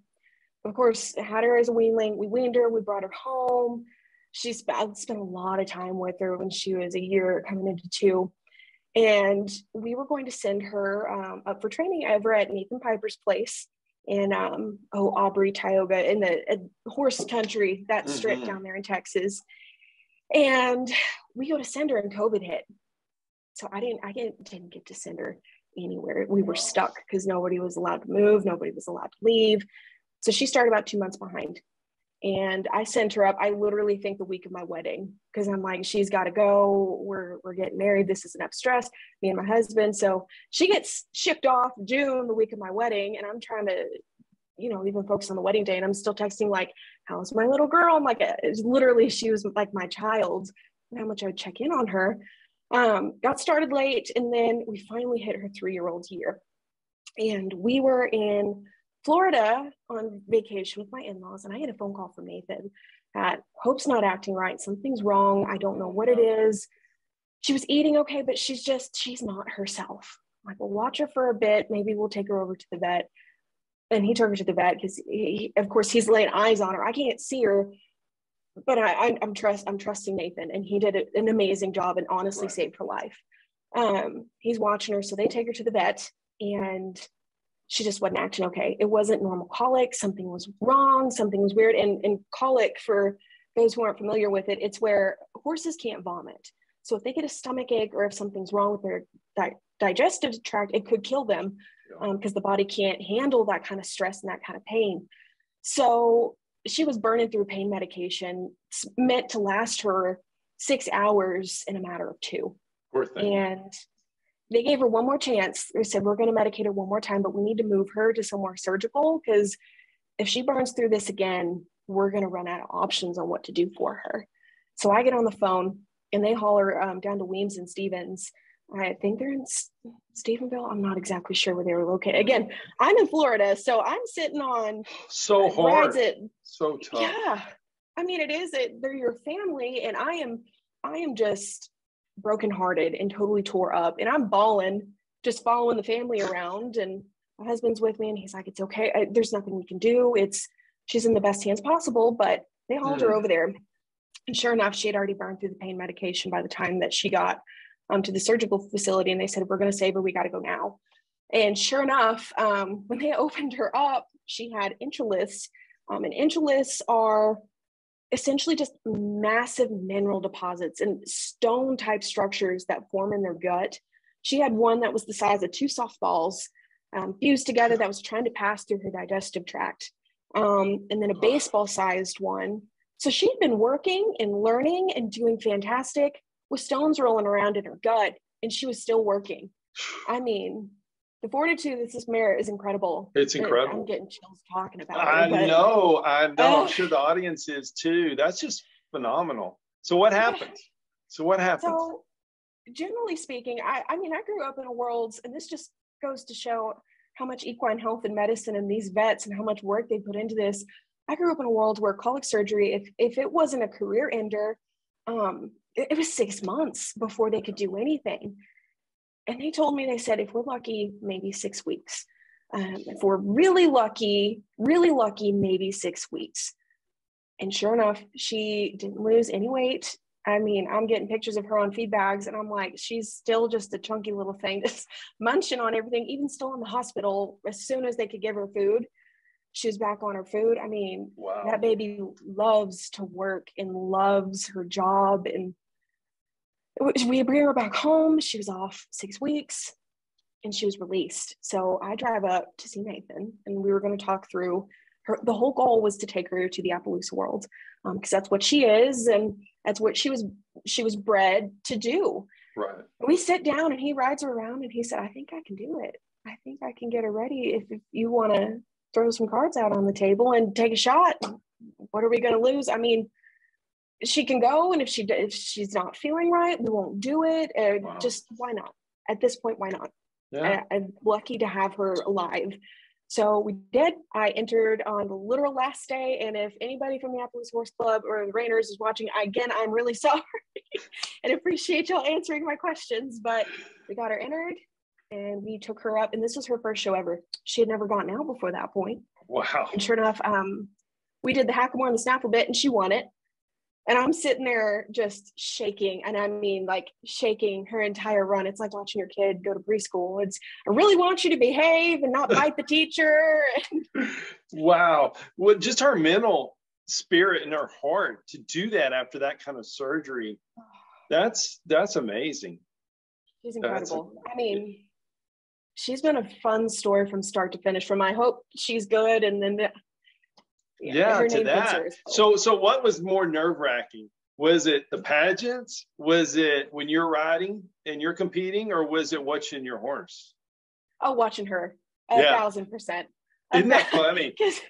of course had her as a weanling. We weaned her we brought her home. She spent, spent a lot of time with her when she was a year coming into two. And we were going to send her um, up for training over at nathan piper's place in um, oh aubrey tioga in the uh, horse country that strip mm-hmm. down there in texas. And we go to send her and covid hit so I didn't I didn't, didn't get to send her anywhere. We were stuck because nobody was allowed to move, nobody was allowed to leave. So she started about two months behind. And I sent her up. I literally think the week of my wedding because I'm like, she's got to go. We're we're getting married. This is enough stress. Me and my husband. So she gets shipped off June, the week of my wedding, and I'm trying to, you know, even focus on the wedding day. And I'm still texting like, "How's my little girl?" I'm like, uh, it's literally she was like my child. And how much I would check in on her. Um, got started late, and then we finally hit her three year old year. And we were in Florida on vacation with my in laws, and I had a phone call from Nathan that Hope's not acting right. Something's wrong. I don't know what it is. She was eating okay, but she's just, she's not herself. I'm like, we'll watch her for a bit. Maybe we'll take her over to the vet. And he took her to the vet because, of course, he's laying eyes on her. I can't see her, but I, am trust I'm trusting Nathan, and he did an amazing job and honestly right. saved her life. Um, he's watching her, so they take her to the vet, and she just wasn't acting okay. It wasn't normal colic. Something was wrong. Something was weird. And, and colic, for those who aren't familiar with it, it's where horses can't vomit. So if they get a stomach ache or if something's wrong with their di- digestive tract, it could kill them because um, the body can't handle that kind of stress and that kind of pain. So she was burning through pain medication meant to last her six hours in a matter of two. And they gave her one more chance. They said, We're going to medicate her one more time, but we need to move her to somewhere surgical because if she burns through this again, we're going to run out of options on what to do for her. So I get on the phone and they haul her um, down to Weems and Stephens I think they're in Stephenville. I'm not exactly sure where they were located. Again, I'm in Florida, so I'm sitting on so hard, it, so tough. Yeah, I mean, it is. It, they're your family, and I am, I am just brokenhearted and totally tore up, and I'm bawling, just following the family around, and my husband's with me and he's like, it's okay. I, there's nothing we can do. It's, she's in the best hands possible, but they hauled mm. her over there. And sure enough, she had already burned through the pain medication by the time that she got um, to the surgical facility. And they said, we're going to save her. We got to go now. And sure enough, um, [laughs] when they [laughs] opened her up, she had enteroliths. Um, and enteroliths are essentially just massive mineral deposits and stone type structures that form in their gut. She had one that was the size of two softballs um, fused together that was trying to pass through her digestive tract, um, and then a baseball sized one. So she'd been working and learning and doing fantastic with stones rolling around in her gut, and she was still working. I mean, the fortitude that this mare is incredible. It's incredible. I'm getting chills talking about I it. I know, I know. I'm sure the audience is too. That's just phenomenal. So what happens? So what happens? So generally speaking, I, I mean, I grew up in a world, and this just goes to show how much equine health and medicine and these vets and how much work they put into this. I grew up in a world where colic surgery, if if it wasn't a career ender, um, it, was six months before they could do anything. And they told me, they said, if we're lucky, maybe six weeks. Um, if we're really lucky, really lucky, maybe six weeks. And sure enough, she didn't lose any weight. I mean, I'm getting pictures of her on feed bags, and I'm like, she's still just a chunky little thing, [laughs] just munching on everything, even still in the hospital. As soon as they could give her food, she was back on her food. I mean, wow. that baby loves to work and loves her job. And we bring her back home. She was off six weeks and she was released. So I drive up to see Nathan, and we were going to talk through her. The whole goal was to take her to the Appaloosa world because um, that's what she is. And that's what she was she was bred to do. Right. We sit down and he rides her around and he said, I think I can do it. I think I can get her ready if, if you want to throw some cards out on the table and take a shot. What are we going to lose? I mean, she can go, and if she if she's not feeling right, we won't do it. Uh, wow. Just why not? At this point, why not? Yeah. I, I'm lucky to have her alive. So we did. I entered on the literal last day. And if anybody from the Appaloosa Horse Club or the Reiners is watching, again, I'm really [laughs] sorry and appreciate y'all answering my questions. But we got her entered and we took her up. And this was her first show ever. She had never gone out before that point. Wow. And sure enough, um, we did the hackamore and the snaffle bit and she won it. And I'm sitting there just shaking. And I mean, like shaking her entire run. It's like watching your kid go to preschool. It's, I really want you to behave and not bite the [laughs] teacher. wow. Well, just her mental spirit and her heart to do that after that kind of surgery. [sighs] That's, that's amazing. She's incredible. I mean, she's been a fun story from start to finish from I hope she's good. And then yeah, to that. So, so what was more nerve wracking? Was it the pageants? Was it when you're riding and you're competing, or was it watching your horse? Oh, watching her, a yeah. thousand percent. Isn't that funny? [laughs] Because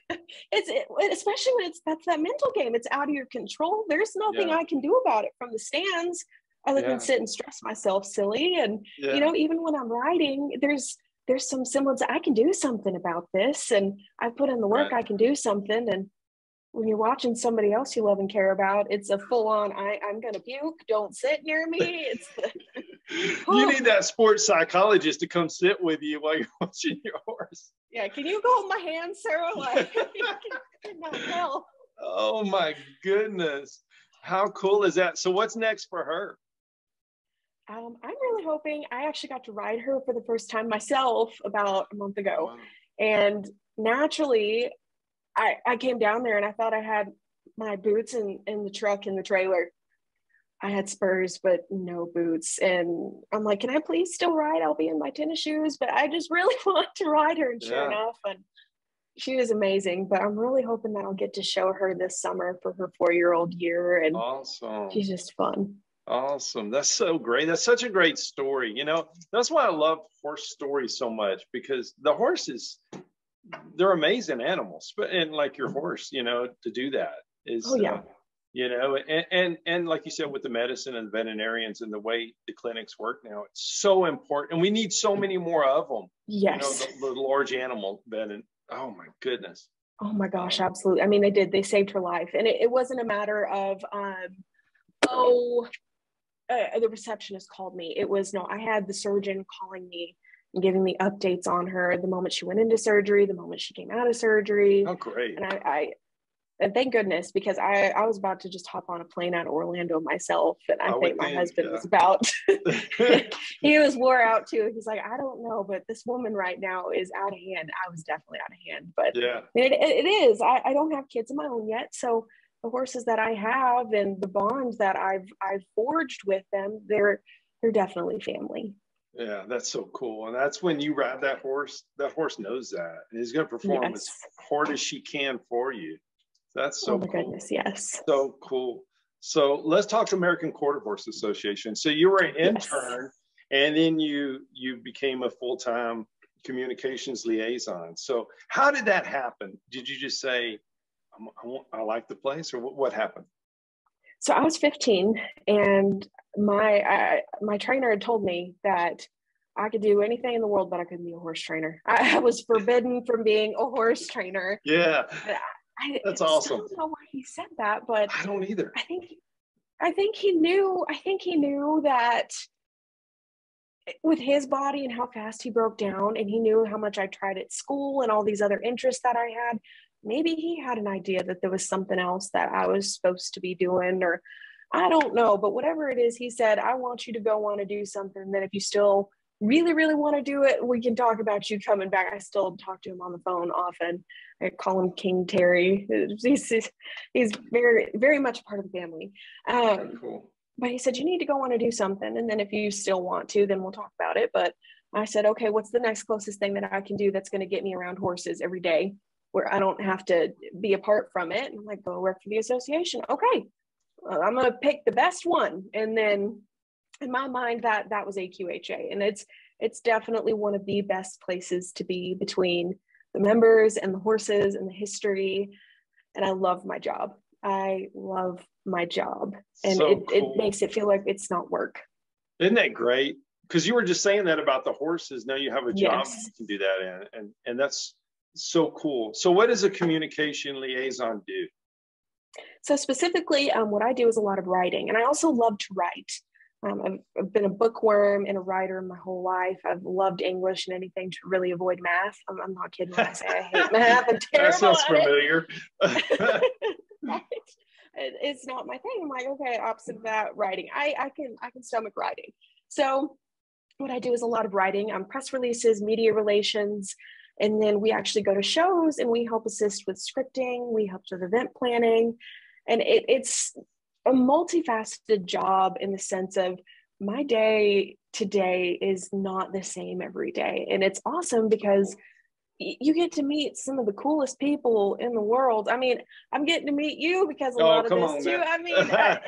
it's it, especially when it's that's that mental game. It's out of your control. There's nothing yeah. I can do about it from the stands other yeah. than sit and stress myself silly. And you know, even when I'm riding, there's there's some semblance I can do something about this and I've put in the work, right. I can do something. And when you're watching somebody else you love and care about, it's a full on, I, I'm going to puke, don't sit near me. It's the, [laughs] you oh. need that sports psychologist to come sit with you while you're [laughs] watching your horse. Yeah. Can you go hold my hand, Sarah? [laughs] Like, not. Oh my goodness. How cool is that? So what's next for her? Um, I'm really hoping I actually got to ride her for the first time myself about a month ago. Wow. And naturally, I, I came down there and I thought I had my boots in, in the truck in the trailer. I had spurs, but no boots. And I'm like, can I please still ride? I'll be in my tennis shoes, but I just [laughs] really want to ride her. And sure yeah. enough, and she was amazing. But I'm really hoping that I'll get to show her this summer for her four year old year. And awesome. she's just fun. Awesome. That's so great. That's such a great story. You know, that's why I love horse stories so much because the horses, they're amazing animals. But and like your horse, you know, to do that is oh yeah. Uh, you know, and, and and like you said, with the medicine and the veterinarians and the way the clinics work now, it's so important, and we need so many more of them. Yes, you know, the, the large animal vet, and oh my goodness. Oh my gosh, absolutely. I mean, they did. They saved her life, and it, it wasn't a matter of um, oh uh, the receptionist called me. It was no, I had the surgeon calling me and giving me updates on her the moment she went into surgery, the moment she came out of surgery. Oh, great. And I, I and thank goodness because I, I was about to just hop on a plane out of Orlando myself. And I, I think my think, husband yeah. was about, [laughs] [laughs] he was wore out too. He's like, I don't know, but this woman right now is out of hand. I was definitely out of hand, but yeah. it, it is. I, I don't have kids of my own yet. So the horses that I have and the bonds that I've I've forged with them, they're they're definitely family. Yeah, that's so cool. And that's when you ride that horse, that horse knows that. And he's going to perform as hard as she can for you. That's so oh my cool. goodness, yes. So cool. So let's talk to American Quarter Horse Association. So you were an Yes. intern and then you you became a full-time communications liaison. So how did that happen? Did you just say, I, I like the place or what, what happened? So I was 15 and my I, my trainer had told me that I could do anything in the world, but I couldn't be a horse trainer. I, [laughs] I was forbidden from being a horse trainer. Yeah, I That's awesome. don't know why he said that, but I don't either. I think I think he knew I think he knew that with his body and how fast he broke down and he knew how much I tried at school and all these other interests that I had maybe he had an idea that there was something else that I was supposed to be doing or I don't know but whatever it is he said I want you to go want to do something then if you still really really want to do it we can talk about you coming back. I still talk to him on the phone often. I call him King Terry. [laughs] He's he's, he's very very much a part of the family. Um, cool. but he said you need to go on to do something and then if you still want to then we'll talk about it. But i said okay what's the next closest thing that i can do that's going to get me around horses every day where i don't have to be apart from it. And i'm like go work for the association. Okay well, i'm going to pick the best one. And then in my mind that that was aqha and it's it's definitely one of the best places to be between the members and the horses and the history. And i love my job. I love my job. And So it, it makes it feel like it's not work. Isn't that great? Because you were just saying that about the horses. Now you have a job Yes. you can do that in, and and that's so cool. So what does a communication liaison do? so specifically um, what i do is a lot of writing and i also love to write um, I've, I've been a bookworm and a writer my whole life i've loved english and anything to really avoid math i'm, I'm not kidding when i say i hate [laughs] math i'm That sounds it. familiar. [laughs] right? It- it's not my thing. I'm like, okay, opposite of that, writing. I, I can I can stomach writing. So what I do is a lot of writing, um, press releases, media relations, and then we actually go to shows and we help assist with scripting. We help with event planning, and it, it's a multifaceted job in the sense of my day today is not the same every day, and it's awesome because you get to meet some of the coolest people in the world. I mean, I'm getting to meet you because a Oh, lot of this on, too. man. I mean,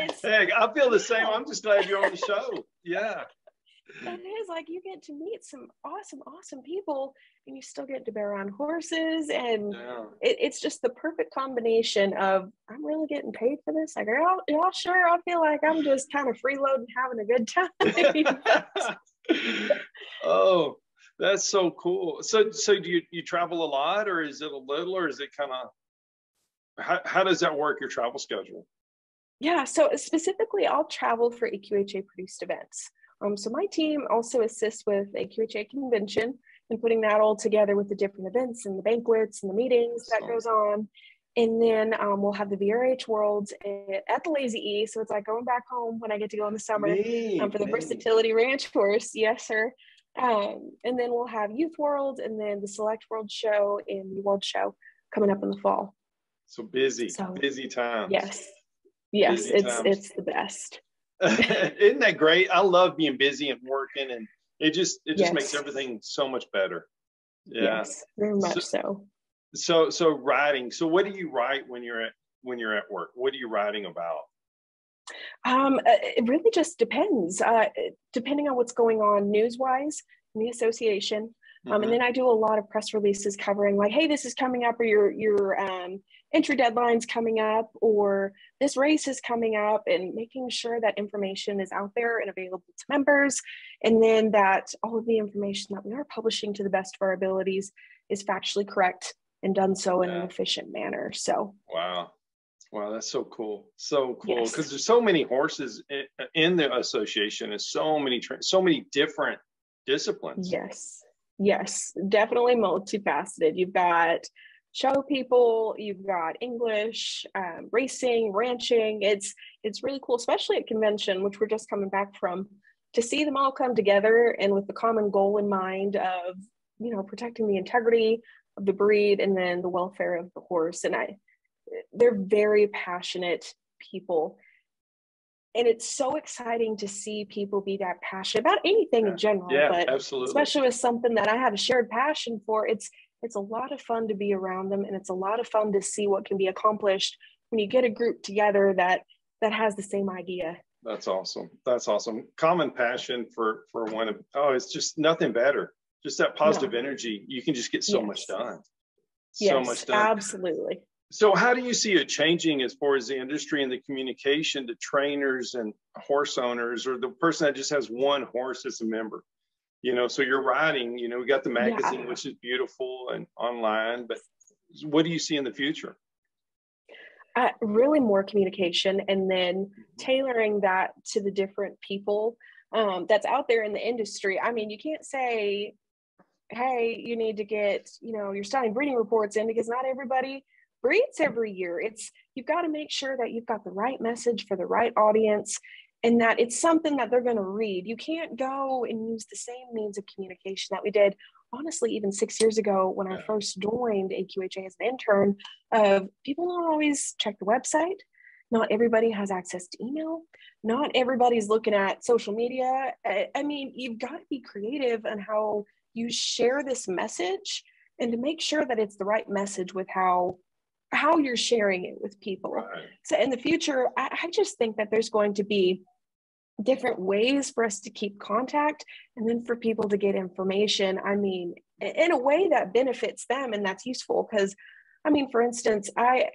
it's [laughs] Hey, I feel the same. [laughs] I'm just glad you're on the show. Yeah. It is like you get to meet some awesome, awesome people, and you still get to be on horses, and Yeah. it, it's just the perfect combination of I'm really getting paid for this. Like, y'all, y'all sure? I feel like I'm just kind of freeloading, having a good time. [laughs] [laughs] oh, that's so cool. So, so do you you travel a lot, or is it a little, or is it kind of how how does that work? Your travel schedule? Yeah, so specifically, I'll travel for AQHA produced events. Um, so my team also assists with AQHA convention and putting that all together with the different events and the banquets and the meetings that goes on. And then um, we'll have the VRH Worlds at, the Lazy E. So it's like going back home when I get to go in the summer um, for the neat. Versatility Ranch course. Yes, sir. Um, and then we'll have Youth World and then the Select World Show and the World Show coming up in the fall. So busy, So, busy times. Yes. Yes, Busy it's times. it's the best. [laughs] Isn't that great? I love being busy and working, and it just it just makes everything so much better. Yeah. Yes, very much so. So so writing. So what do you write when you're at when you're at work? What are you writing about? Um, uh, it really just depends, uh, depending on what's going on news wise in the association. Um, Mhm. and then I do a lot of press releases covering like, hey, this is coming up, or your your um, entry deadline's coming up, or this race is coming up, and making sure that information is out there and available to members, and then that all of the information that we are publishing to the best of our abilities is factually correct and done so in an efficient manner. So Wow. Wow, that's so cool. So cool Yes. because there's so many horses in, in the association and so many tra- so many different disciplines. yes, Yes, definitely multifaceted. You've got show people, you've got English, um, racing, ranching. It's it's really cool, especially at convention, which we're just coming back from, to see them all come together and with the common goal in mind of you know protecting the integrity of the breed and then the welfare of the horse. And I, they're very passionate people and it's so exciting to see people be that passionate about anything yeah. in general yeah, but absolutely. especially with something that i have a shared passion for it's it's a lot of fun to be around them and it's a lot of fun to see what can be accomplished when you get a group together that that has the same idea. That's awesome. That's awesome. Common passion for for one of oh it's just nothing better. Just that positive no. energy. You can just get so yes. much done. So yes, much done. absolutely. So, how do you see it changing as far as the industry and the communication to trainers and horse owners, or the person that just has one horse as a member? You know, so you're writing You know, we got the magazine, yeah. which is beautiful and online, but what do you see in the future? Uh, really, more communication, and then tailoring that to the different people um, that's out there in the industry. I mean, you can't say, "Hey, you need to get you know your stallion breeding reports in," because not everybody breeds every year. It's you've got to make sure that you've got the right message for the right audience and that it's something that they're going to read. You can't go and use the same means of communication that we did honestly even six years ago when I first joined AQHA as an intern. Of uh, people don't always check the website. Not everybody has access to email. Not everybody's looking at social media. I mean, you've got to be creative on how you share this message and to make sure that it's the right message with how how you're sharing it with people. Right. So in the future, I, I just think that there's going to be different ways for us to keep contact and then for people to get information. I mean, in a way that benefits them and that's useful because I mean, for instance, I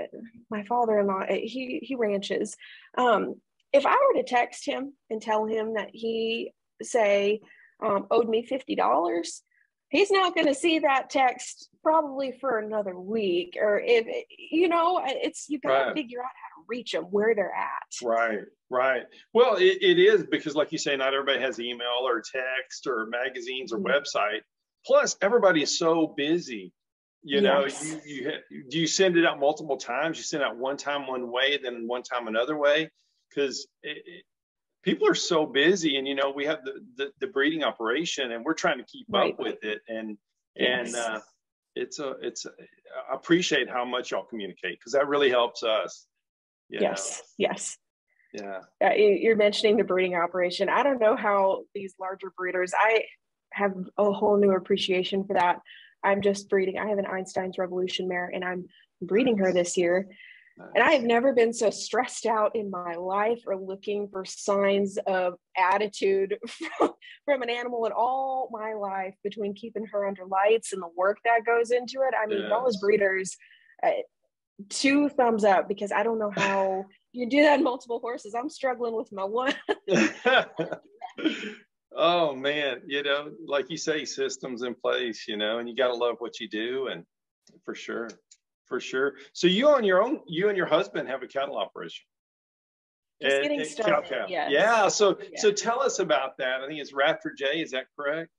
my father-in-law he he ranches. Um, if I were to text him and tell him that he say um, owed me fifty dollars, he's not going to see that text probably for another week or if you know it's you got to right. figure out how reach them where they're at right right well it, it is because like you say not everybody has email or text or magazines or mm-hmm. website plus everybody is so busy you know yes. you, you do you send it out multiple times you send out one time one way then one time another way because people are so busy and you know we have the, the, the breeding operation and we're trying to keep right. up with it and yes. and uh, it's a it's a, I appreciate how much y'all communicate because that really helps us yes yes. Yeah. Uh, you're mentioning the breeding operation. I don't know how these larger breeders i have a whole new appreciation for that. I'm just breeding i have an einstein's revolution mare and i'm breeding her this year. And I have never been so stressed out in my life or looking for signs of attitude [laughs] from, from, an animal in all my life between keeping her under lights and the work that goes into it. I mean, yes. those breeders, uh, two thumbs up because I don't know how [laughs] you do that in multiple horses. I'm struggling with my one. [laughs] [laughs] oh man, you know, like you say, systems in place, you know, and you got to love what you do, and for sure for sure. So you on your own, you and your husband have a cattle operation. Just and, getting started. Cow, yes. Yeah. So yeah. so tell us about that. I think it's Rafter J. Is that correct?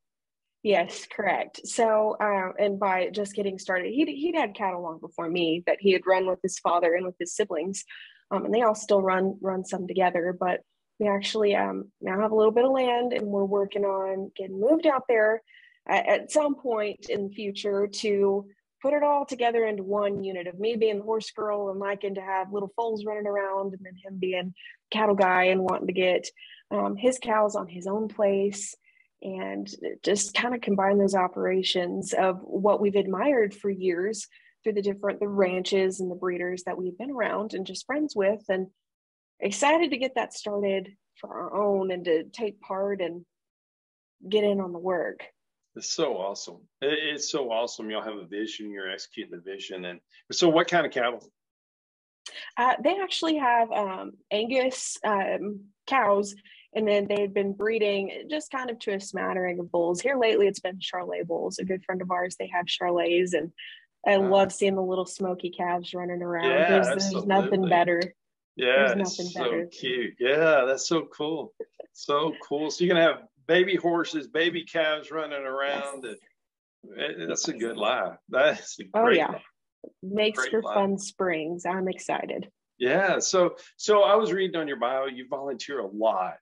Yes, correct. So, uh, and by just getting started, he'd, he'd had cattle long before me that he had run with his father and with his siblings, um, and they all still run run some together. But we actually um, now have a little bit of land, and we're working on getting moved out there at, at some point in the future to put it all together into one unit of me being the horse girl and liking to have little foals running around and then him being cattle guy and wanting to get um, his cows on his own place and just kind of combine those operations of what we've admired for years through the different the ranches and the breeders that we've been around and just friends with and excited to get that started for our own and to take part and get in on the work it's so awesome. It's so awesome. Y'all have a vision. You're executing the vision. And so, what kind of cattle? Uh, they actually have um, Angus um, cows, and then they've been breeding just kind of to a smattering of bulls. Here lately, it's been Charolais bulls. A good friend of ours, they have Charolais, and I love seeing the little smoky calves running around. Yeah, there's, there's nothing better. Yeah, it's so better. cute. Yeah, that's so cool. So cool. So you're gonna have baby horses, baby calves running around. Yes. Eh, that's a good lie. That's a oh yeah, lie. makes Great for line. fun springs. I'm excited. Yeah. So so I was reading on your bio, you volunteer a lot.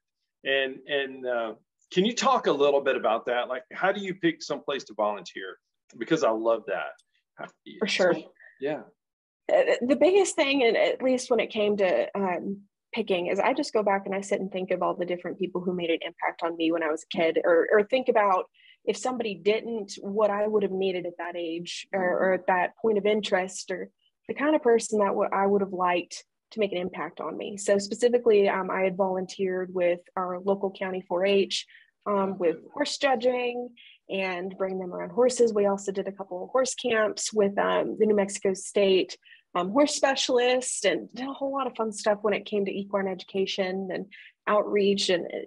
And and uh, can you talk a little bit about that? Like how do you pick some place to volunteer? Because I love that. For sure. yeah. Uh, the biggest thing, and at least when it came to um, picking, is I just go back and I sit and think of all the different people who made an impact on me when I was a kid, or or think about if somebody didn't, what I would have needed at that age, or, or at that point of interest, or the kind of person that I would have liked to make an impact on me. So specifically, um, I had volunteered with our local county 4-H um, with horse judging and bring them around horses. We also did a couple of horse camps with um, the New Mexico State um, horse specialist and did a whole lot of fun stuff when it came to equine education and outreach and uh,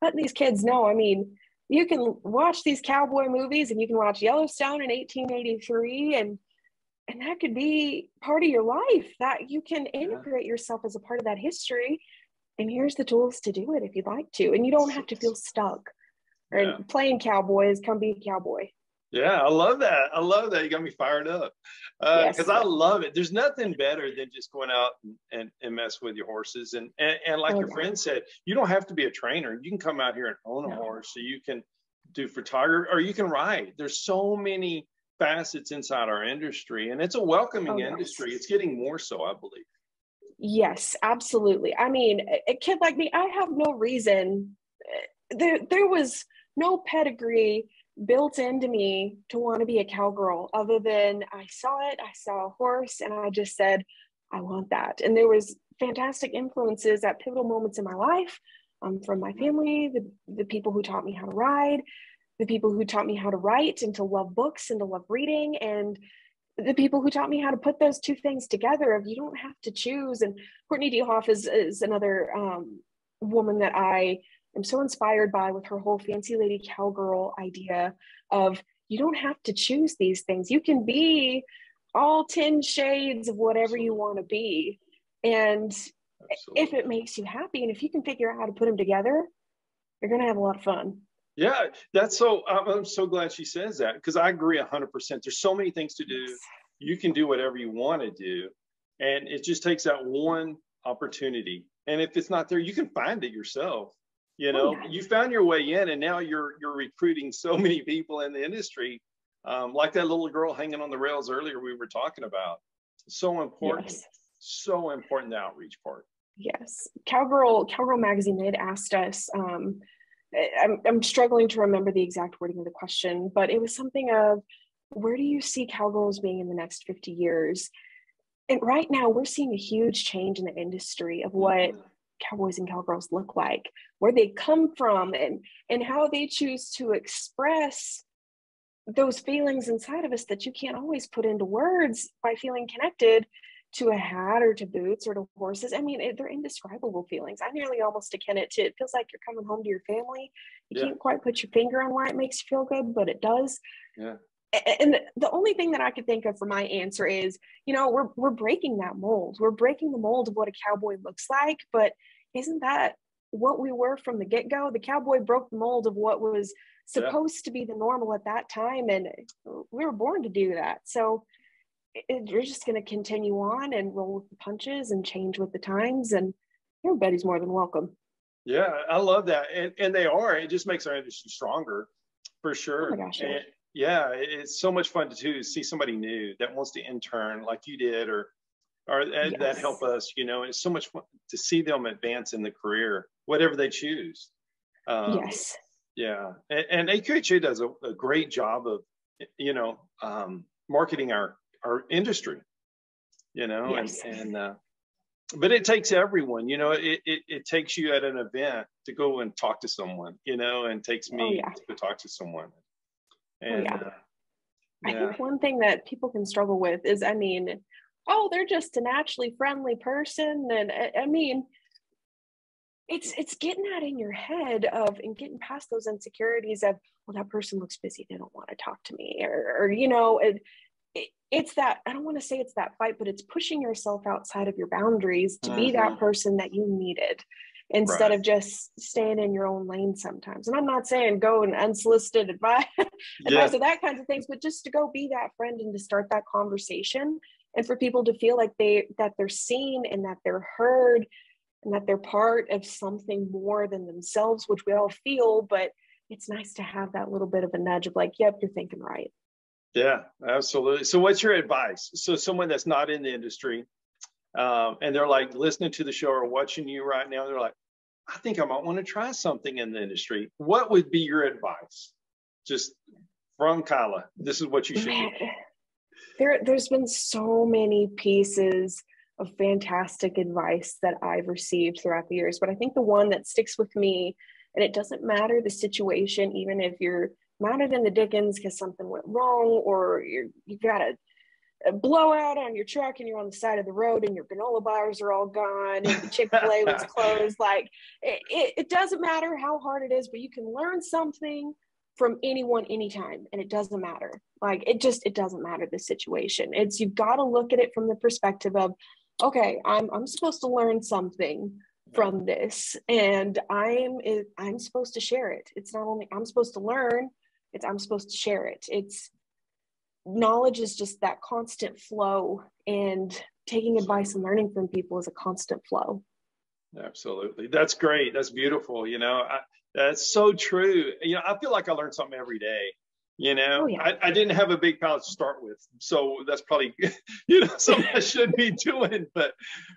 letting these kids know. I mean, you can watch these cowboy movies and you can watch Yellowstone in 1883 and and that could be part of your life that you can integrate yourself as a part of that history and here's the tools to do it if you'd like to and you don't have to feel stuck or Yeah. playing cowboys come be a cowboy Yeah, I love that. I love that. You got me fired up because Yes. I love it. There's nothing better than just going out and, and, and mess with your horses. And and, and like Oh, your yeah. friend said, you don't have to be a trainer. You can come out here and own a No. horse, so you can do photography or you can ride. There's so many facets inside our industry, and it's a welcoming Oh, yes. industry. It's getting more so, I believe. Yes, absolutely. I mean, a- kid like me, I have no reason. eh, There, there was no pedigree built into me to want to be a cowgirl, other than I saw it. I saw a horse, and I just said, "I want that." And there was fantastic influences at pivotal moments in my life, um, from my family, the the people who taught me how to ride, the people who taught me how to write and to love books and to love reading, and the people who taught me how to put those two things together of you don't have to choose. And courtney dehoff is, is another um, woman that i am so inspired by with her whole fancy lady cowgirl idea of you don't have to choose these things. You can be all 10 shades of whatever you want to be. And Absolutely. if it makes you happy and if you can figure out how to put them together you're going to have a lot of fun Yeah, that's so. I'm, so glad she says that because I agree 100%. There's so many things to do. You can do whatever you want to do, and it just takes that one opportunity. And if it's not there, you can find it yourself. You know, yeah. you found your way in, and now you're you're recruiting so [laughs] many people in the industry, um, like that little girl hanging on the rails earlier we were talking about. So important, Yes. so important the outreach part. Yes, Cowgirl Cowgirl magazine they had asked us. Um, I'm I'm struggling to remember the exact wording of the question, but it was something of, where do you see cowgirls being in the next 50 years? And right now, we're seeing a huge change in the industry of what mm-hmm. cowboys and cowgirls look like, where they come from, and and how they choose to express those feelings inside of us that you can't always put into words by feeling connected to a hat or to boots or to horses. I mean, it, they're indescribable feelings. I nearly almost akin it to it feels like you're coming home to your family. You Yeah. can't quite put your finger on why it makes you feel good, but it does. Yeah. And the only thing that I could think of for my answer is, you know, we're we're breaking that mold. We're breaking the mold of what a cowboy looks like, but isn't that what we were from the get-go? The cowboy broke the mold of what was Yeah. supposed to be the normal at that time and we were born to do that. So it, you're just going to continue on and roll with the punches and change with the times and everybody's more than welcome. Yeah, I love that, and and they are. It just makes our industry stronger, for sure. Oh gosh, yeah. And, yeah, it's so much fun to to see somebody new that wants to intern like you did, or or that, that help us. You know, it's so much fun to see them advance in the career, whatever they choose. Um, yes. Yeah, and, and AQHA does a, a great job of, you know, um, marketing our our industry. You know, Yes. and and uh, but it takes everyone. You know, it, it it takes you at an event to go and talk to someone. You know, and takes me Oh, yeah. to talk to someone. Oh, And yeah. uh, I think one thing that people can struggle with is, I mean, oh, they're just a naturally friendly person, and I, I mean, it's it's getting that in your head of and getting past those insecurities of, well, that person looks busy, they don't want to talk to me, or, or you know, it, it, it's that I don't want to say it's that fight, but it's pushing yourself outside of your boundaries to be Mhm. that person that you needed. instead Right. of just staying in your own lane sometimes. And I'm not saying go and unsolicited [laughs] advice, Yeah. advice or that kinds of things, but just to go be that friend and to start that conversation and for people to feel like they that they're seen and that they're heard and that they're part of something more than themselves, which we all feel, but it's nice to have that little bit of a nudge of like, yep, you're thinking right. Yeah, absolutely. So, what's your advice? So, someone that's not in the industry, um, and they're like listening to the show or watching you right now, they're like, I think I might want to try something in the industry. What would be your advice? Just from Kyla, this is what you should do. there there's been so many pieces of fantastic advice that I've received throughout the years, but I think the one that sticks with me, and it doesn't matter the situation, even if you're madder than the Dickens because something went wrong, or you're you got a, a blowout on your truck and you're on the side of the road and your granola bars are all gone and the Chick-fil-A [laughs] was closed. Like it, it, it doesn't matter how hard it is, but you can learn something from anyone anytime and it doesn't matter. Like it just it doesn't matter the situation. It's you've got to look at it from the perspective of okay i'm i'm supposed to learn something from this and i'm it, i'm supposed to share it. It's not only i'm supposed to learn it's i'm supposed to share it it's knowledge is just that constant flow and taking advice and learning from people is a constant flow Absolutely. That's great. That's beautiful. You know, I, that's so true. You know, I feel like I learn something every day. You know, Oh, yeah. I, I didn't have a big palate to start with. So that's probably, [laughs] you know, something I should be [laughs] doing. But,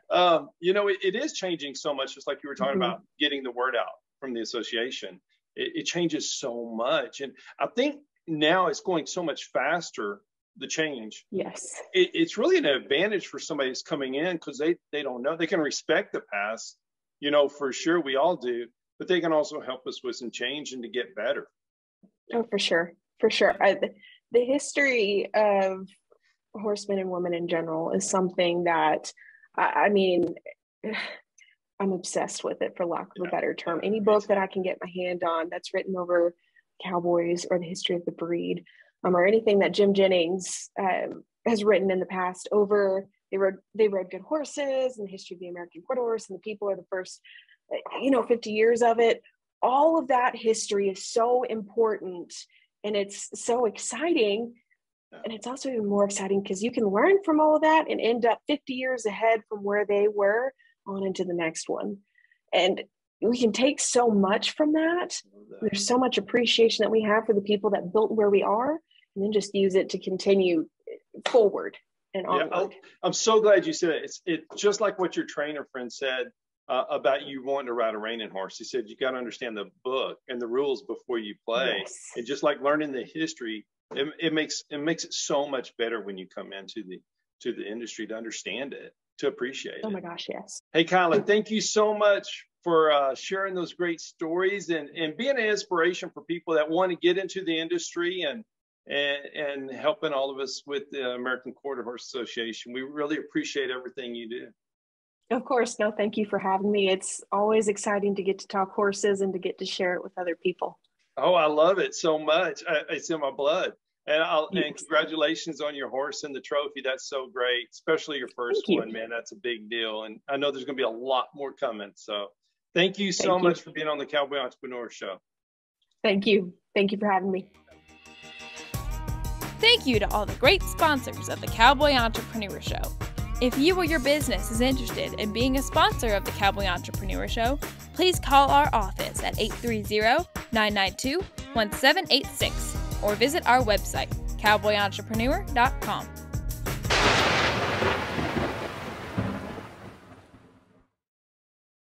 um, you know, it, it is changing so much, just like you were talking Mhm. about getting the word out from the association. It, it changes so much. And I think now it's going so much faster, the change. Yes. It, it's really an advantage for somebody that's coming in because they they don't know. They can respect the past you know for sure we all do but they can also help us with some change and to get better. Oh, for sure, for sure. I, the, the history of horsemen and women in general is something that, I, I mean, I'm obsessed with it, for lack of a better term. Any book that I can get my hand on that's written over cowboys or the history of the breed, um, or anything that Jim Jennings um, has written in the past over. They rode they rode good horses and the history of the American quarter horse and the people are the first, uh, you know, 50 years of it all of that history is so important and it's so exciting and it's also even more exciting because you can learn from all of that and end up 50 years ahead from where they were on into the next one. And we can take so much from that. There's so much appreciation that we have for the people that built where we are and then just use it to continue forward and Yeah, onward. I'm so glad you said it it's it just like what your trainer friend said uh, about you wanting to ride a reining horse he said you got to understand the book and the rules before you play. Yes. and just like learning the history it, it makes it makes it so much better when you come into the to the industry to understand it to appreciate oh my gosh yes Hey, Kyla, thank you so much for uh, sharing those great stories and, and being an inspiration for people that want to get into the industry and, and, and helping all of us with the American Quarter Horse Association. We really appreciate everything you do. Of course. No, thank you for having me. It's always exciting to get to talk horses and to get to share it with other people. Oh, I love it so much. I, it's in my blood. And, I'll, and congratulations on your horse and the trophy. That's so great, especially your first Thank you. one, man. That's a big deal. And I know there's going to be a lot more coming. So thank you so Thank you. much for being on the Cowboy Entrepreneur Show. Thank you. Thank you for having me. Thank you to all the great sponsors of the Cowboy Entrepreneur Show. If you or your business is interested in being a sponsor of the Cowboy Entrepreneur Show, please call our office at 830 992 1786 or visit our website, cowboyentrepreneur.com.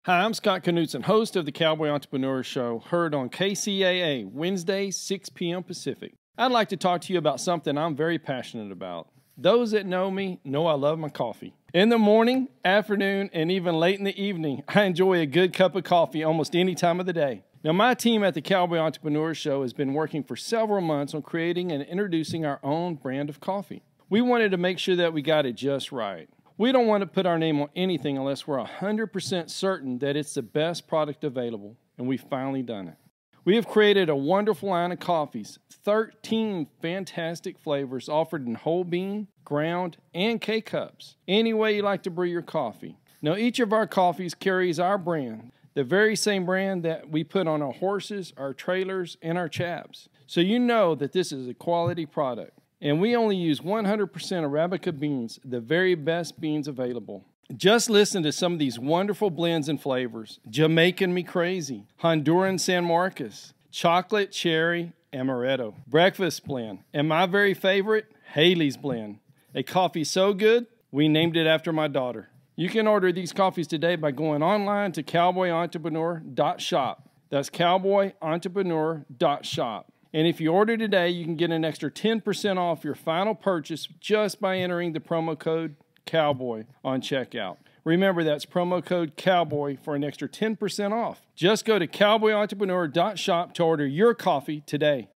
Hi, I'm Scott Knutson, host of the Cowboy Entrepreneur Show, heard on KCAA Wednesday, 6 p.m. Pacific. I'd like to talk to you about something I'm very passionate about. Those that know me know I love my coffee. In the morning, afternoon, and even late in the evening, I enjoy a good cup of coffee almost any time of the day. Now, my team at the Cowboy Entrepreneur Show has been working for several months on creating and introducing our own brand of coffee. We wanted to make sure that we got it just right. We don't want to put our name on anything unless we're 100% certain that it's the best product available, and we've finally done it. We have created a wonderful line of coffees, 13 fantastic flavors offered in whole bean, ground, and K cups. Any way you like to brew your coffee. Now, each of our coffees carries our brand the very same brand that we put on our horses, our trailers, and our chaps. So you know that this is a quality product. And we only use 100% Arabica beans, the very best beans available. Just listen to some of these wonderful blends and flavors Jamaican Me Crazy, Honduran San Marcos, Chocolate Cherry Amaretto, Breakfast Blend, and my very favorite, Haley's Blend. A coffee so good, we named it after my daughter. You can order these coffees today by going online to cowboyentrepreneur.shop. That's cowboyentrepreneur.shop. And if you order today, you can get an extra 10% off your final purchase just by entering the promo code COWBOY on checkout. Remember, that's promo code COWBOY for an extra 10% off. Just go to cowboyentrepreneur.shop to order your coffee today.